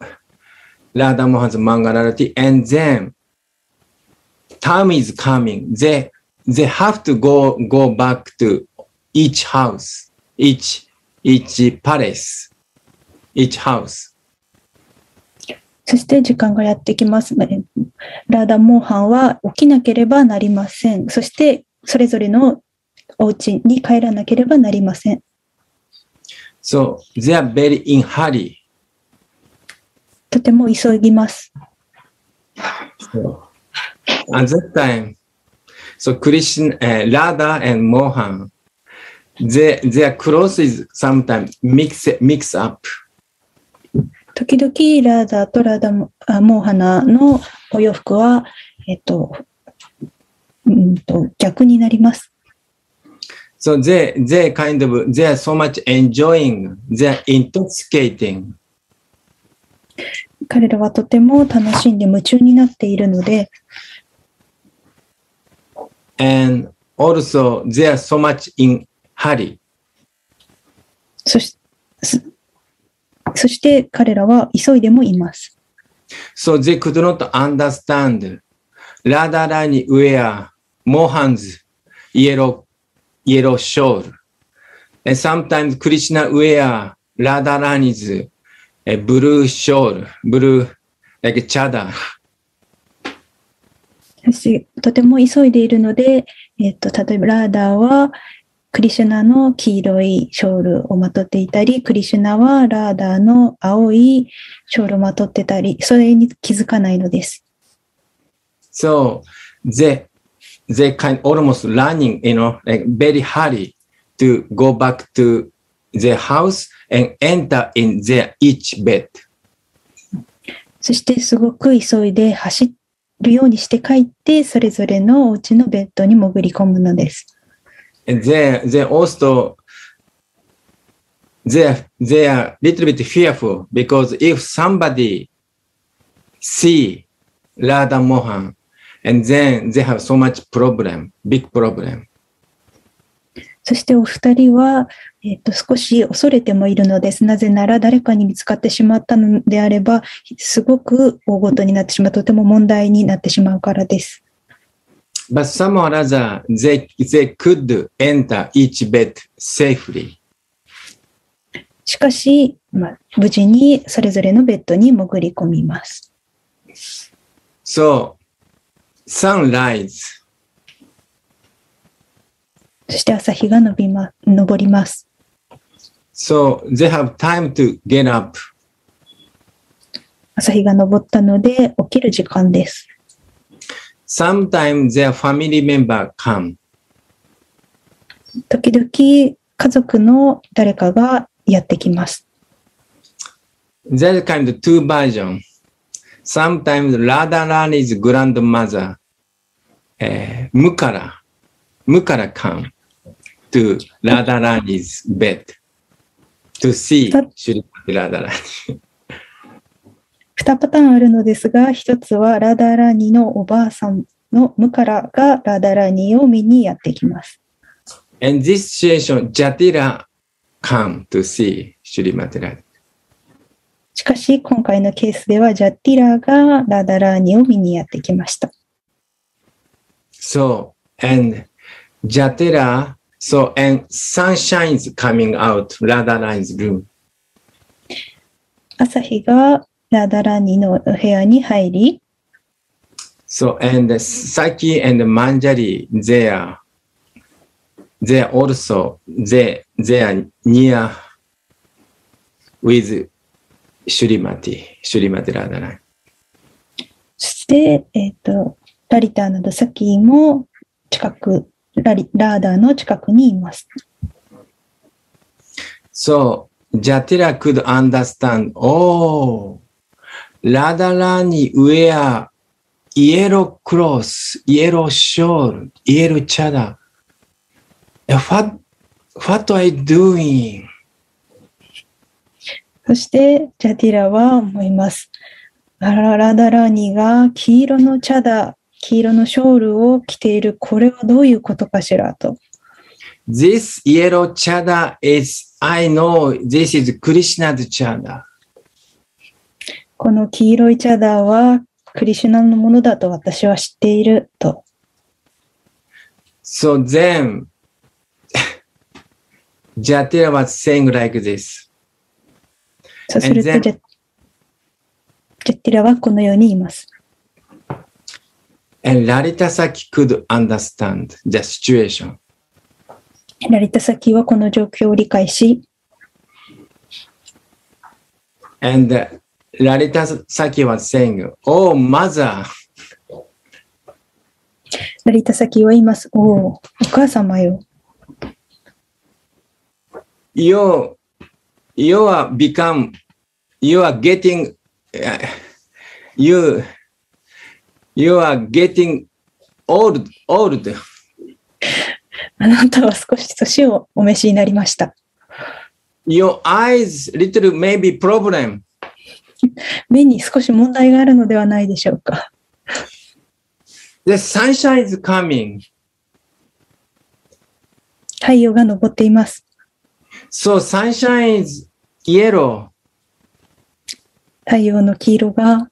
Radha Mohan's Mangalarati and then time is coming. They they have to go go back to each house, each each palace, each house. そして時間がやってきます。えラダ・モーハンは起きなければなりません。そしてそれぞれのお家に帰らなければなりません。So they are very in hurry. とても急ぎます。So at that time, so Krishna, uh, Radha and Mohan, they, their clothes is sometimes mix mix up. 時々ラーダとラダモーハナのお洋服は、えっと、うんと逆になります。So they they kind of they are so much enjoying, they are intoxicating. 彼らはとても楽しんで夢中になっているので、And also they are so much in hurry. そしすそして彼らは急いでもいます。So they could not understand Radharani wear Mohan's yellow, yellow shawl. And sometimes Krishna wear Radharani's blue shawl, blue, like chadar. とても急いでいるので、えっと、例えばラーダーはクリシュナの黄色いショールをまとっていたり、クリシュナはラーダーの青いショールをまとってたり、それに気づかないのです。So they, they kind almost running, you know, like very hurry to go back to their house and enter in their each bed. そしてすごく急いで走るようにして帰って、それぞれのお家のベッドに潜り込むのです。And they, they also, they are, they are little bit fearful because if somebody see Radha Mohan and then they have so much problem, big problem. そしてお二人はえっと少し恐れてもいるのです。なぜなら誰かに見つかってしまったのであれば、すごく大ごとになってしまう、とても問題になってしまうからです。But somehow or other, they, they could enter each bed safely. しかし、まあ、無事にそれぞれのベッドに潜り込みます。So, sunrise, そして朝日が伸びま、昇ります。so they have time to get up. 朝日が昇ったので起きる時間です。Sometimes their family member come. 時々家族の誰かがやってきます。There's kind of two versions. Sometimes Radharani's grandmother, uh, Mukara, Mukara come to Radharani's bed to see Srimati Radharani. 2パターンあるのですが、1つはラダラニのおばあさんのムカラがラダラニを見にやってきます。しかし、今回のケースでは、ジャッティラがラダラニを見にやってきました。So, and Jatira, so, and sunshine ラダラーニ 's room. 朝日がラダラーニの部屋に入り、So, and Saki and Manjari, they are, they are also, they, they are near with Shurimati, Shurimati Radharani. そして、えっ、と、ラリターなどサキーも近く、ラリラーダーの近くにいます。So, Jatira could understand, oh, ラダラニウェア、イエロークロス、イエローショール、イエローチャダ。What, what I そして、ジャティラは思います。ラ,ララダラニが黄色のチャダ、黄色のショールを着ている、これはどういうことかしらと。This yellow is, I know this is Krishna's chada. この黄色いチャダはクリシュナのものだと私は知っていると。So then, Jatira was saying like this. そうするとジャ、ジャティラはこのように言います。And Larita Saki could understand the situation. ラリタサキはこの状況を理解し、And uh, Larita Saki was saying, Oh, mother, ラリタサキは言います。おお、お母様よ。you, you are become, you are getting, uh, you, you are getting old, old. あなたは少し年をお召しになりました。Your eyes little maybe problem. 目に少し問題があるのではないでしょうか。The sunshine is coming. 太陽が昇っています。So sunshine is yellow. 太陽の黄色が、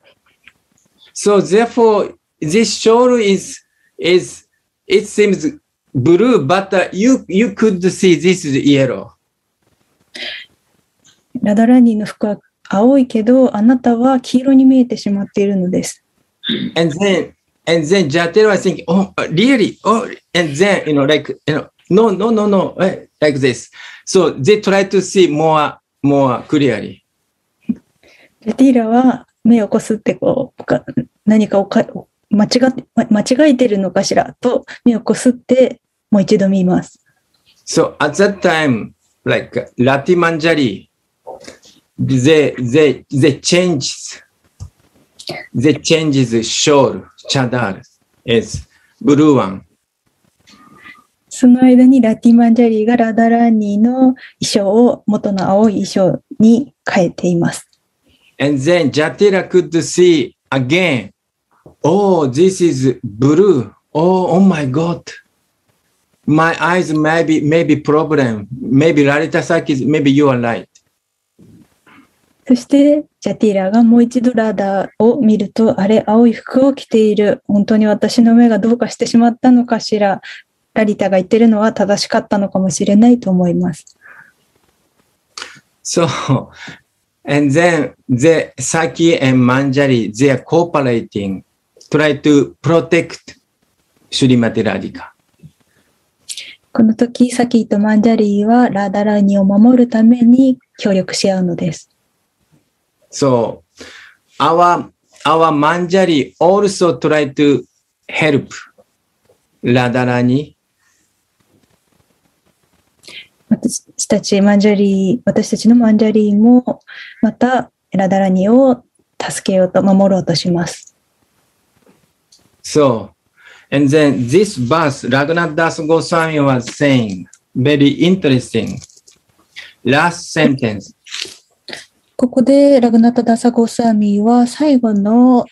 So therefore, this shawl is is it seems blue, but uh, you you could see this is yellow. ラダラーニの服は青いけど、あなたは黄色に見えてしまっているのです。And then and then Jatera was thinking, oh really? Oh, and then you know like you know no no no no eh, like this. So they try to see more more clearly. ジャティーラは目をこすってこうか何かをか間違ってま間違えてるのかしらと目をこすってもう一度見ます。So at that time, like Lati Manjari, they they they changes they changes shawl chadar is blue one. その間にラティマンジャリーがラダラーニーの衣装を元の青い衣装に変えています。And then Jatira could see again, oh, this is blue. Oh, oh my God. my eyes maybe maybe problem. Maybe Lalita Sakis, maybe you are right. そして、ジャティーラがもう一度ラダーを見ると、あれ、青い服を着ている。本当に私の目がどうかしてしまったのかしら。ラリタが言ってるのは正しかったのかもしれないと思います。So, and then the Saki and Manjari, they are cooperating, try to protect Srimati Radhika. この時、サキーとマンジャリーはラダラーニを守るために協力し合うのです。So, our, our Manjari also try to help Radharani 私たちマンジャリー、私たちのマンジャリーも、またラダラーニを助けようと、守ろうとします。So, and then this verse, Raghunath Das Goswami was saying, very interesting. Last sentence. ここでラグナタ・ダサゴーサーミーは最後の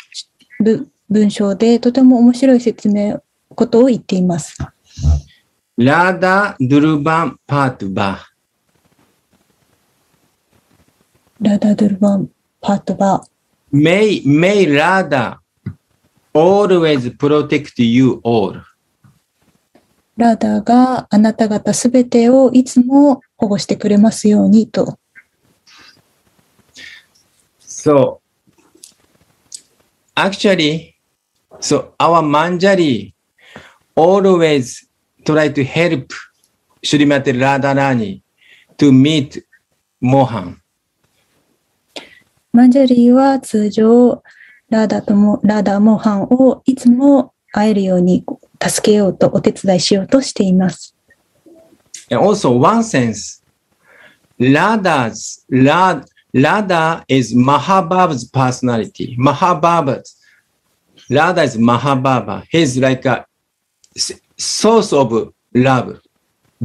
ぶ文章でとても面白い説明、ことを言っています。Radha Durban Patva. ラダ・ドゥルバン・パートバー。May, may Radha always protect you all. ラダがあなた方すべてをいつも保護してくれますようにと。So, actually, so our Manjari always try to help Srimati Radharani to meet Mohan. マンジャリーは通常ラダとも、ラダ・モハンをいつも会えるように助けようとお手伝いしようとしています。And also, one sense, Radha's, Radha, Radha is Mahabhaba's personality. Mahabhaba's, Radha is Mahabhaba. He's like a source of love,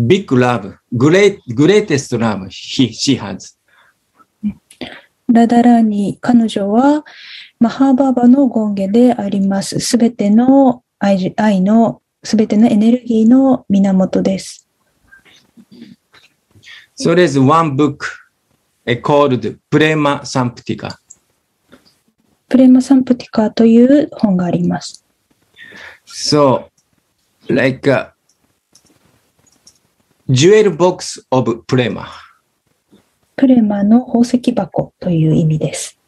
big love, great, greatest love he, she has. ラダラーニ、彼女はマハーバーバの権下であります。すべての愛じ愛の、すべてのエネルギーの源です。So there's one book eh, called Prema Samptika. プレマ・サンプティカという本があります。So, like a jewel box of Prema. プレマの宝石箱という意味です。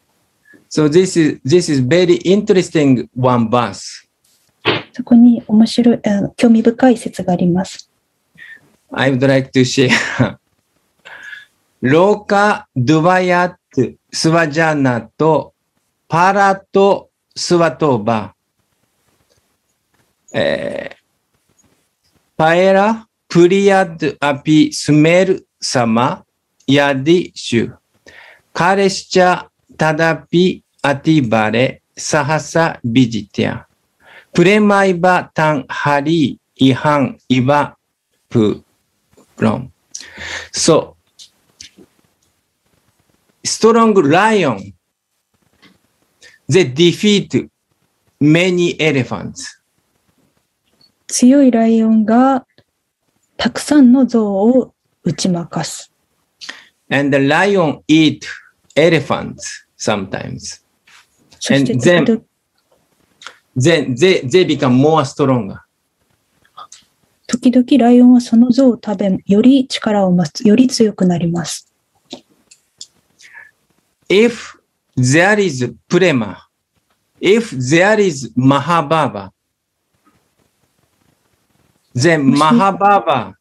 So this is this is very interesting one verse. そこに面白い、あ興味深い説があります。I would like to share. ローカ・ドゥバヤット・スワジャーナとパラト・スワトーバ、えー、パエラ・プリアドゥ・アピ・スメル・サマ・ヤディ・シュ、カレシチャ・タダピ・アティバレ・サハサ・ビジティア、プレマイバ・タン・ハリ・イハン・イバ・プ・ロン。そう。Strong lion, they defeat many elephants. 強いライオンがたくさんの象を打ち負かす。And the lion eat elephants sometimes. And 時 then- 々 Then they, they become more stronger. 時々ライオンはその象を食べ、より力を増す、より強くなります。If there is prema, if there is Mahababa, then Mahababa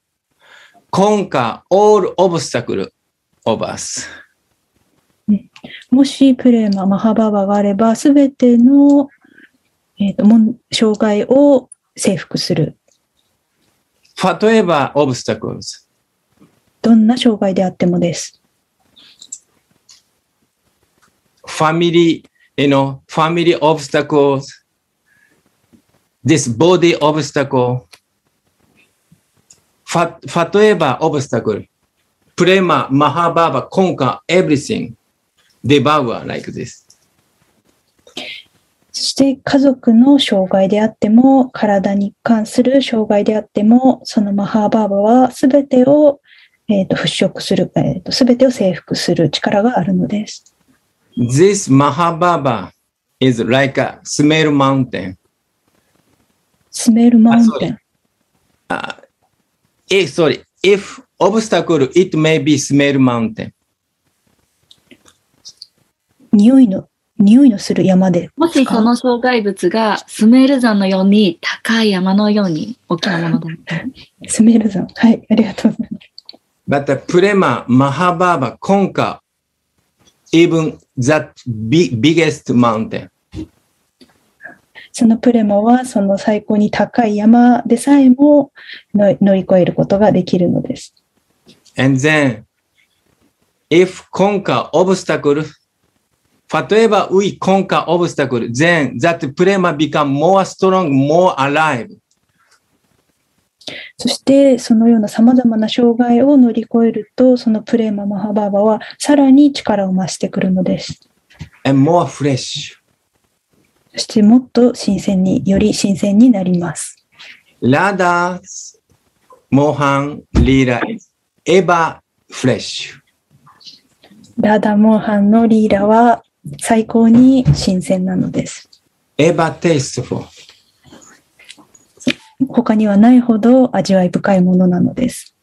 conquer all obstacle of us. もしプレーマ、マハバーバがあれば、すべての、えーと障害を征服する。Whatever obstacles. どんな障害であってもです。ファミリーへ you know, family obstacles, this body ファトエバーオブスタコール、プレマ、マハバーバ、コンカ、エブリシング、デバーバー、ライクです。そして家族の障害であっても、体に関する障害であっても、そのマハバーバはすべてを、えー、と払拭する、す、べ、てを征服する力があるのです。This Mahababa is like a smell mountain. スメルマウンテン。Uh, if, sorry, if obstacle, it may be smell mountain. 匂いの、匂いのする山で。もしその障害物がスメール山のように高い山のように大きなものだったらスメル山。はい、ありがとうございます。But the Prema Mahababa conquer even that big, biggest mountain. そのプレマはその最高に高い山でさえもの乗り越えることができるのです。And then, if conquer obstacle, whatever we conquer obstacle, then that prema become more strong, more alive. そしてそのような様々な障害を乗り越えると、そのプレママハバーバはさらに力を増してくるのです。and more fresh. そしてもっと新鮮に、より新鮮になります。Radha's Mohan Leela is ever fresh. ラダモーハンのリーラは最高に新鮮なのです。ever tasteful. 他にはないほど味わい深いものなのです。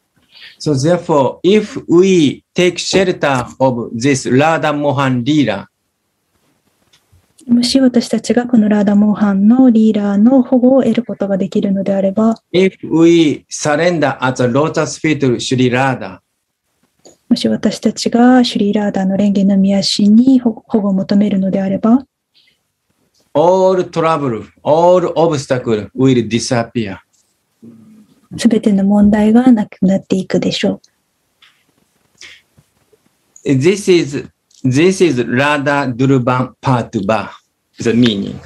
So therefore, if we take shelter of this Radha Mohan Leela, もし私たちがこのラダモーハンのリーダーの保護を得ることができるのであれば、if we surrender as a lotus feet to Sri Radha, もし私たちがシュリーラーダーの蓮華の宮氏に保保護を求めるのであれば、all trouble, all obstacle will disappear. すべての問題がなくなっていくでしょう。This is this is Radha Durban Patba, the meaning.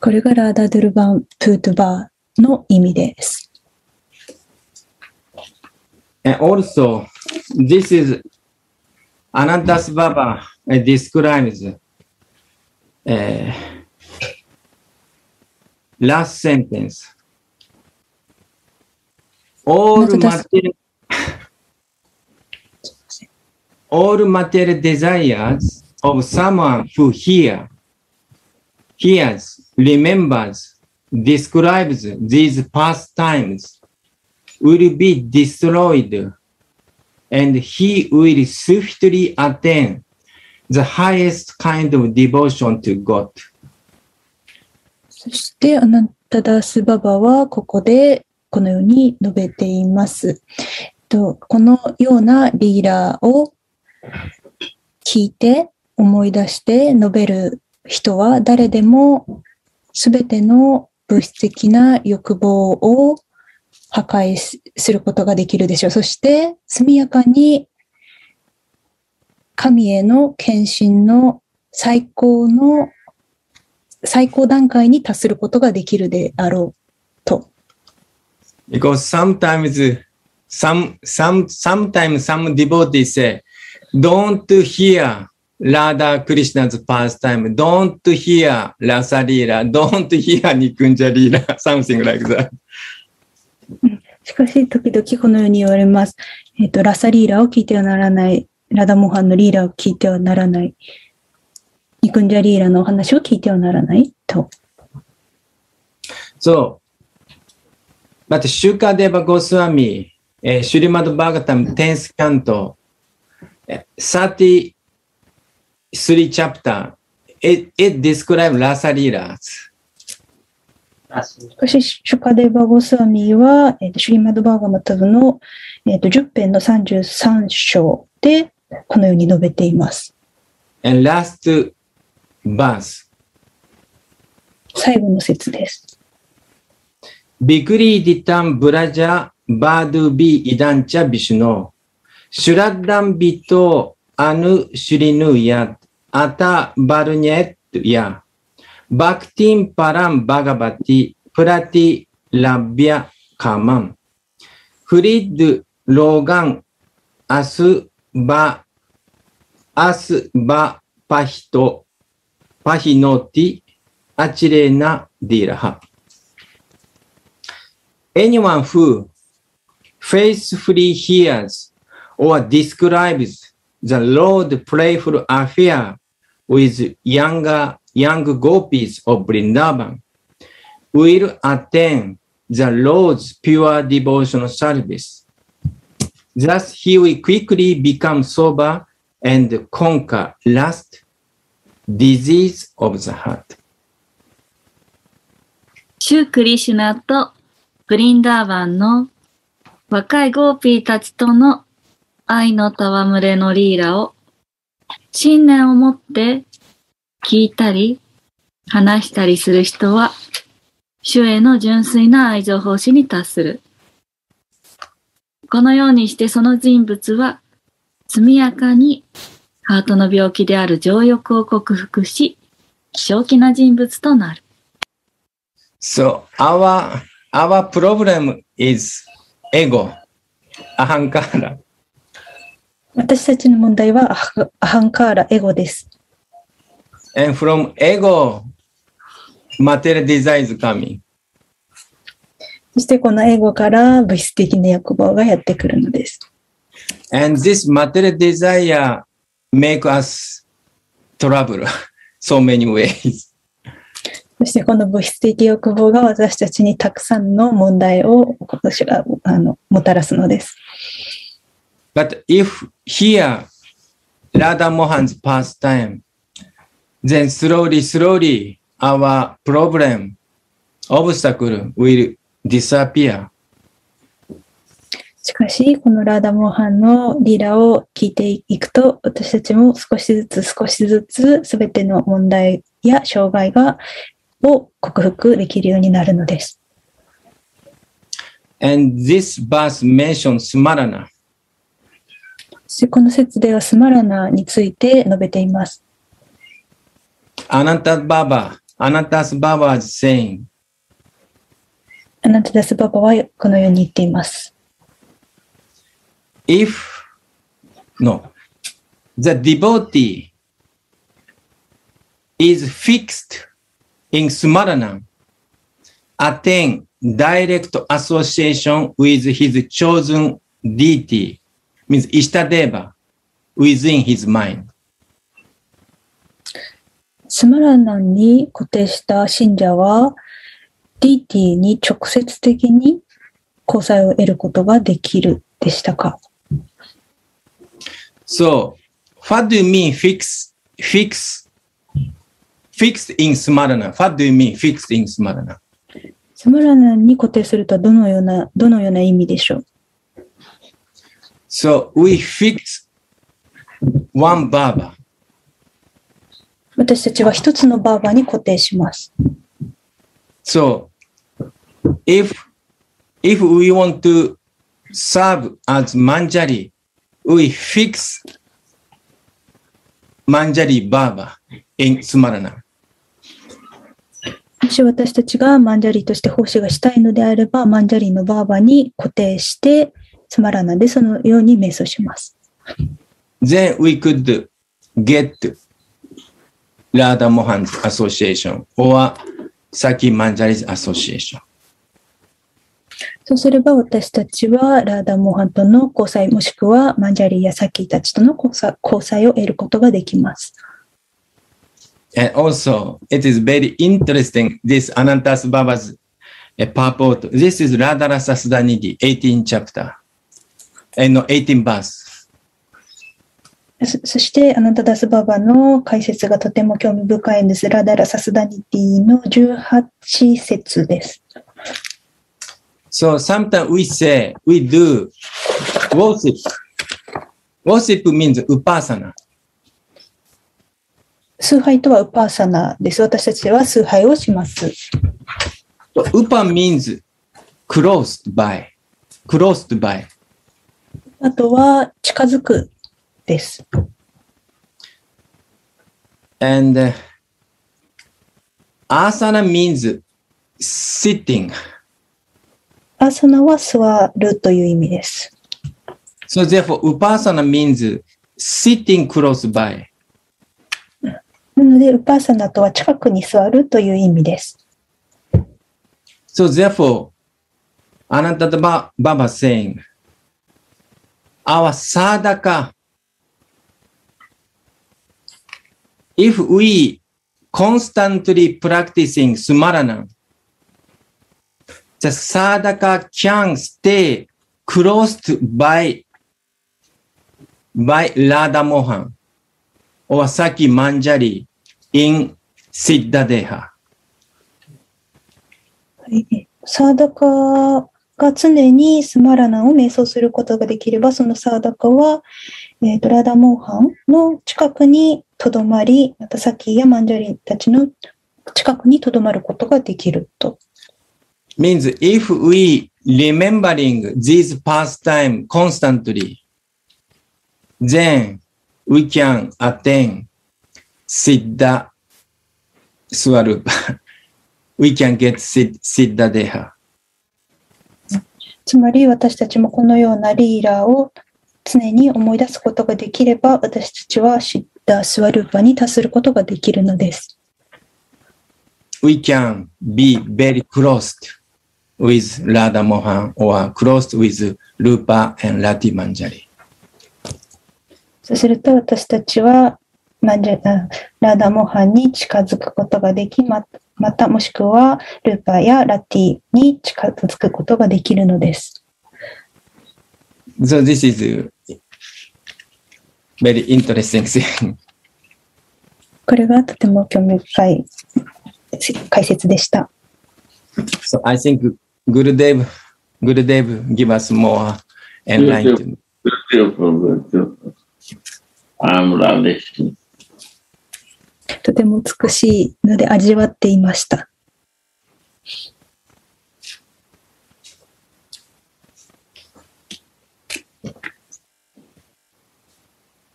これがラーダ・ドゥルバン・プートバーの意味です。And also, this is Anantas Baba uh, describes uh, last sentence. All material, all material desires of someone who hear, hears, remembers, describes these past times will be destroyed, and he will swiftly attain the highest kind of devotion to God. そして、アナンタダース・ババはここでこのように述べています。とこのようなリーダーを聞いて思い出して述べる人は誰でもすべての物質的な欲望を破壊することができるでしょう。そして速やかに神への献身の最高の最高段階に達することができるであろうと。Because sometimes, some, some, sometimes some devotees say, don't hear Radha Krishna's pastime, don't hear Rasa Leela, don't hear Nikunja Leela, something like that. しかし、時々このように言われます。えっ、と、ラサリーラを聞いてはならない。ラダモハンのリーラーを聞いてはならない。ニクンジャリーラのお話を聞いてはならないと。そう。また、シュカデバゴスワミ、え、シュリマドバーガタム、テンスカント、サーティスリーチャプター、エッディスクライブラサリーラーズ。しかし、シュカデバゴスワミは、えー、シュリマドバーガマタムの、えー、と10編の33章で、このように述べています。And last verse, 最後の説です。Bikri ditam braja badu bi idancha vishnu. Shraddam bito anu shrinu yat. Ata barunyet ya. Bhaktim param bhagavati prati labhya kamam. Frid logan asu ba as ba pahito pahinoti achirena diraha. Anyone who faithfully hears or describes the Lord playful affair with younger young gopis of Vrindavan will attain the Lord's pure devotional service. Thus, he will quickly become sober and conquer lust, disease of the heart. シュークリシュナとブリンダーバンの若いゴーピーたちとの愛の戯れのリーラを信念を持って聞いたり話したりする人は主への純粋な愛情奉仕に達する。このようにしてその人物は速やかにハートの病気である情欲を克服し、正気な人物となる。So our our problem is ego, ahankara. 私たちの問題はアハアハンカーラ、エゴです。And from ego, material desire is coming. そしてこのエゴから物質的な欲望がやってくるのです。And this material desire make us trouble so many ways. そしてこの物質的欲望が私たちにたくさんの問題を私があのもたらすのです。But if here Radha Mohan's pastime, then slowly, slowly our problem, obstacle will disappear. しかし、このラーダモーハンのリーラを聞いていくと、私たちも少しずつ少しずつすべての問題や障害がを克服できるようになるのです。And this verse mentions Smarana. この説ではスマラナについて述べています。Ananta Baba, Anantas Baba is saying, アナタダスババはこのように言っています。if, no, the devotee is fixed in Smarana, attain direct association with his chosen deity, means Ishtadeva, within his mind. スマラナに固定した信者は、ディーティに直接的に交際を得ることができるでしたか So, what do you mean fix, fix, fixed in Smarana? What do you mean fixed in Smarana? スマラナに固定するとはどのような、どのような意味でしょう So, we fix one bhava. 私たちは一つのバーバーに固定します。So, if if we want to serve as Manjari, we fix Manjari bhava in Smarana. もし私たちがマンジャリーとして奉仕がしたいのであれば、マンジャリーのバーバーに固定して、スマラナでそのように瞑想します。Then we could get Radha Mohan's association or Saki Manjari's association. そうすれば私たちはラーダ・モハンとの交際、もしくはマンジャリーやサキーたちとの交際,交際を得ることができます。そ,して、アナタダスババの解説がとても興味深いんです。ラダラサスダニティの18節です。So sometimes we say, we do worship. Worship means upasana. 崇拝とはウパーサナです。私たちは崇拝をします。So upa means closed by. Closed by. あとは近づくです。And uh, asana means sitting. アーサナは座るという意味です。So therefore, upasana means sitting close by. なので、ウパーサナとは近くに座るという意味です。So therefore, Anantata Baba saying, our sadhaka, if we constantly practicing Smarana, the sadhaka can stay closed by, by Radha Mohan or Saki Manjari in Siddhadeha. サーダカが常にスマラナを瞑想することができれば、そのサーダカは、えーとラダモーハンの近くにとどまり、またサキやマンジャリンたちの近くにとどまることができると。Means if we remembering these pastime constantly, then we can attain Siddha Swarupa. we can get Sid- Siddha Deha. つまり私たちもこのようなリーラーを常に思い出すことができれば、私たちはシッダースワルーパに達することができるのです。We can be very close with Radha Mohan or close with Rupa and Rati Manjari. そうすると私たちはマンジャあラダモハンに近づくことができ、ままたもしくはルーパーやラティに近づくことができるのです。So this is very interesting thing. これがとても興味深い解説でした。So I think グルデーブ、グルデーブ、ギバスモア、エンライト。とても美しいので味わっていました。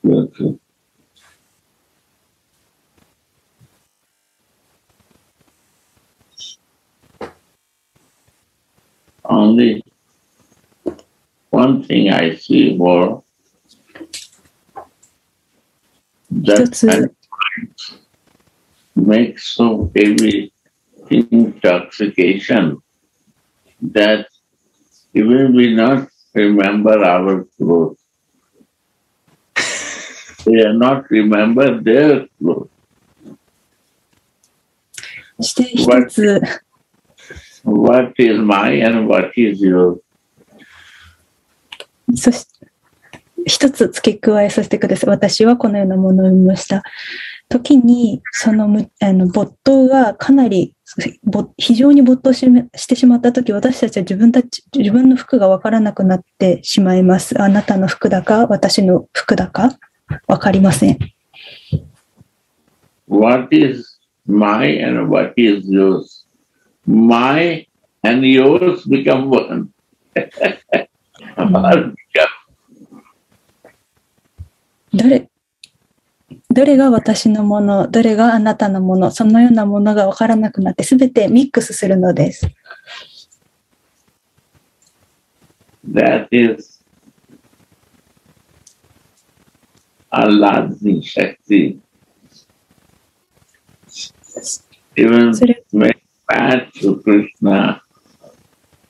Good, good. Only one thing I see more 一 that つ makes so heavy intoxication that even we not remember our clothes. [LAUGHS] they are not remember their clothes. そして一つ What is mine and what is yours? そし一つ付け加えさせてください。私はこのようなものを見ました。時に、そのむあの没頭がかなりぼ非常に没頭ししてしまった時、私たちは自分たち、自分の服がわからなくなってしまいます。あなたの服だか、私の服だか、わかりません。What is my and what is yours? my and yours become one. どれどれが私のものどれがあなたのものそのようなものが分からなくなってすべてミックスするのです。That is a lasting sexy それ to Krishna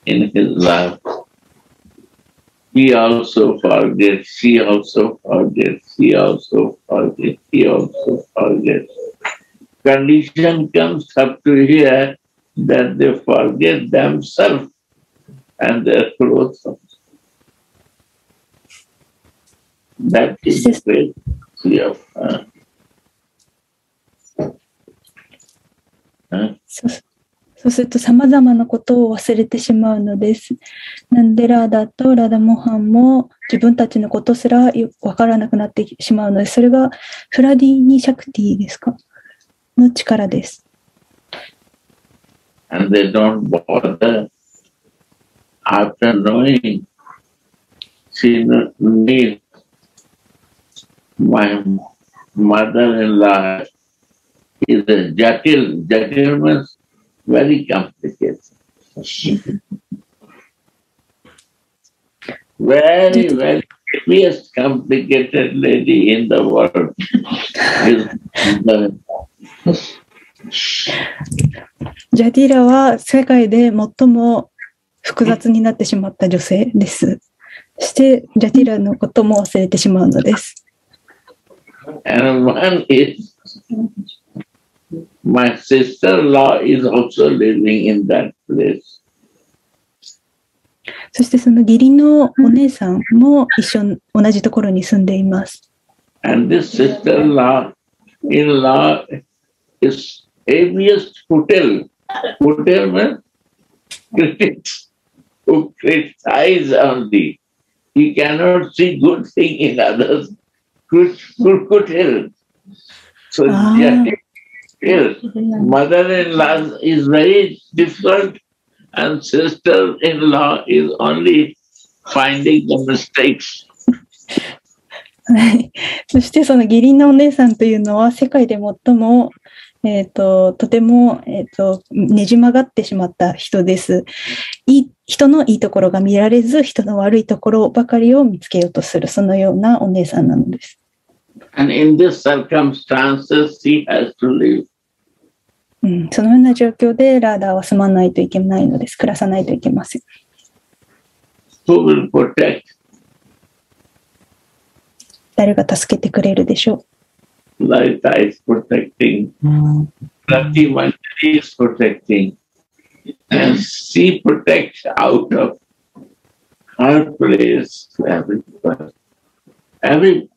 in his love. He also forgets, she also forgets, he also forgets, he also forgets. Condition comes up to here that they forget themselves and their clothes. That is the great fear of uh, uh, そうすると様々なことを忘れてしまうのです。なんでラーダとラダモハンも自分たちのことすらわからなくなってしまうのです、それがフラディニ・シャクティですか？の力です。and they don't bother after knowing she needs my mother-in-law is a jatil. Jatil means very complicated. very, very most complicated lady in the world. ジャディラは世界で最も複雑になってしまった女性です。そして、ジャディラのことも忘れてしまうのです。And one is my sister-in-law is also living in that place. そしてその義理のお姉さんも一緒に同じところに住んでいます。 And this sister-in-law in-law is heaviest hotel. Hotel means critics who criticize only. He cannot see good thing in others. Good, good, good health. So Ah. Jati is mother-in-law is very different and sister-in-law is only finding the mistakes. はい。そしてその義理のお姉さんというのは世界で最も、えっ、と、とても、えっ、と、ねじ曲がってしまった人です。いい、人のいいところが見られず、人の悪いところばかりを見つけようとする、そのようなお姉さんなのです。And in these circumstances, she has to live. うん、そのような状況でラーダーは住まないといけないのです。暮らさないといけません。 Who will protect? 誰が助けてくれるでしょ Lalita is protecting. Rati Manjari is protecting. And she protects out of her place everyone. Every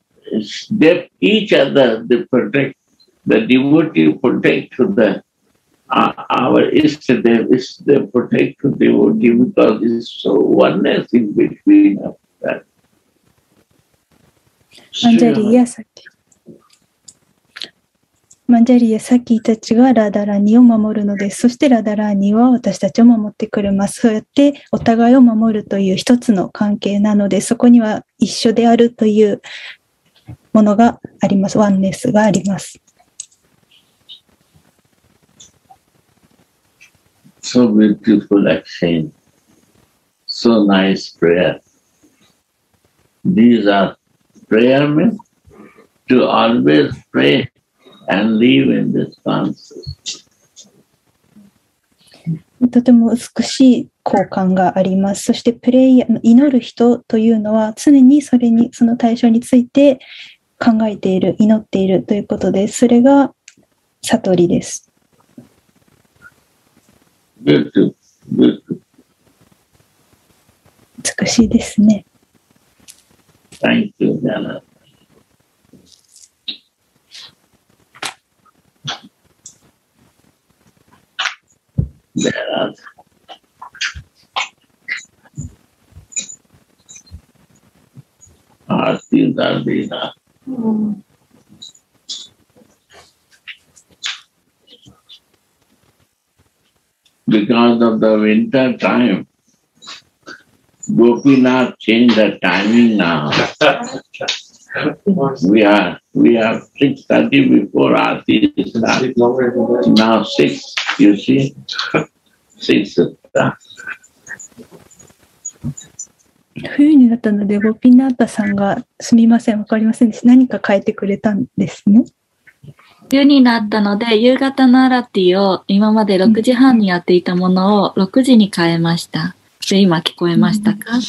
they each other they protect. The devotee protect the uh, our Ishtadev is they protect the devotee because it's so oneness in between of that. う。マンジャリーやサキ。マンジャリーやサキたちがラーダラーニを守るのです。そしてラダラーニは私たちを守ってくれます。そうやってお互いを守るという一つの関係なので、そこには一緒であるというものがあります。ワンネスがあります。So beautiful exchange. So nice prayer. These are prayer means to always pray and live in this consciousness. とても美しい交換があります。そしてプレイヤー、祈る人というのは常にそれに、その対象について考えている、祈っているということで、それが悟りです。美しいですね。Thank you, are Because of the winter time, Gopinath changed the timing now. [LAUGHS] We are we have six thirty before Aarti. Now six, you see, [LAUGHS] six. 冬になったので、ゴピナータさんが、すみません、わかりませんでした。何か変えてくれたんですね？冬になったので、夕方のアラティを今まで6時半にやっていたものを6時に変えました。で、今聞こえましたか、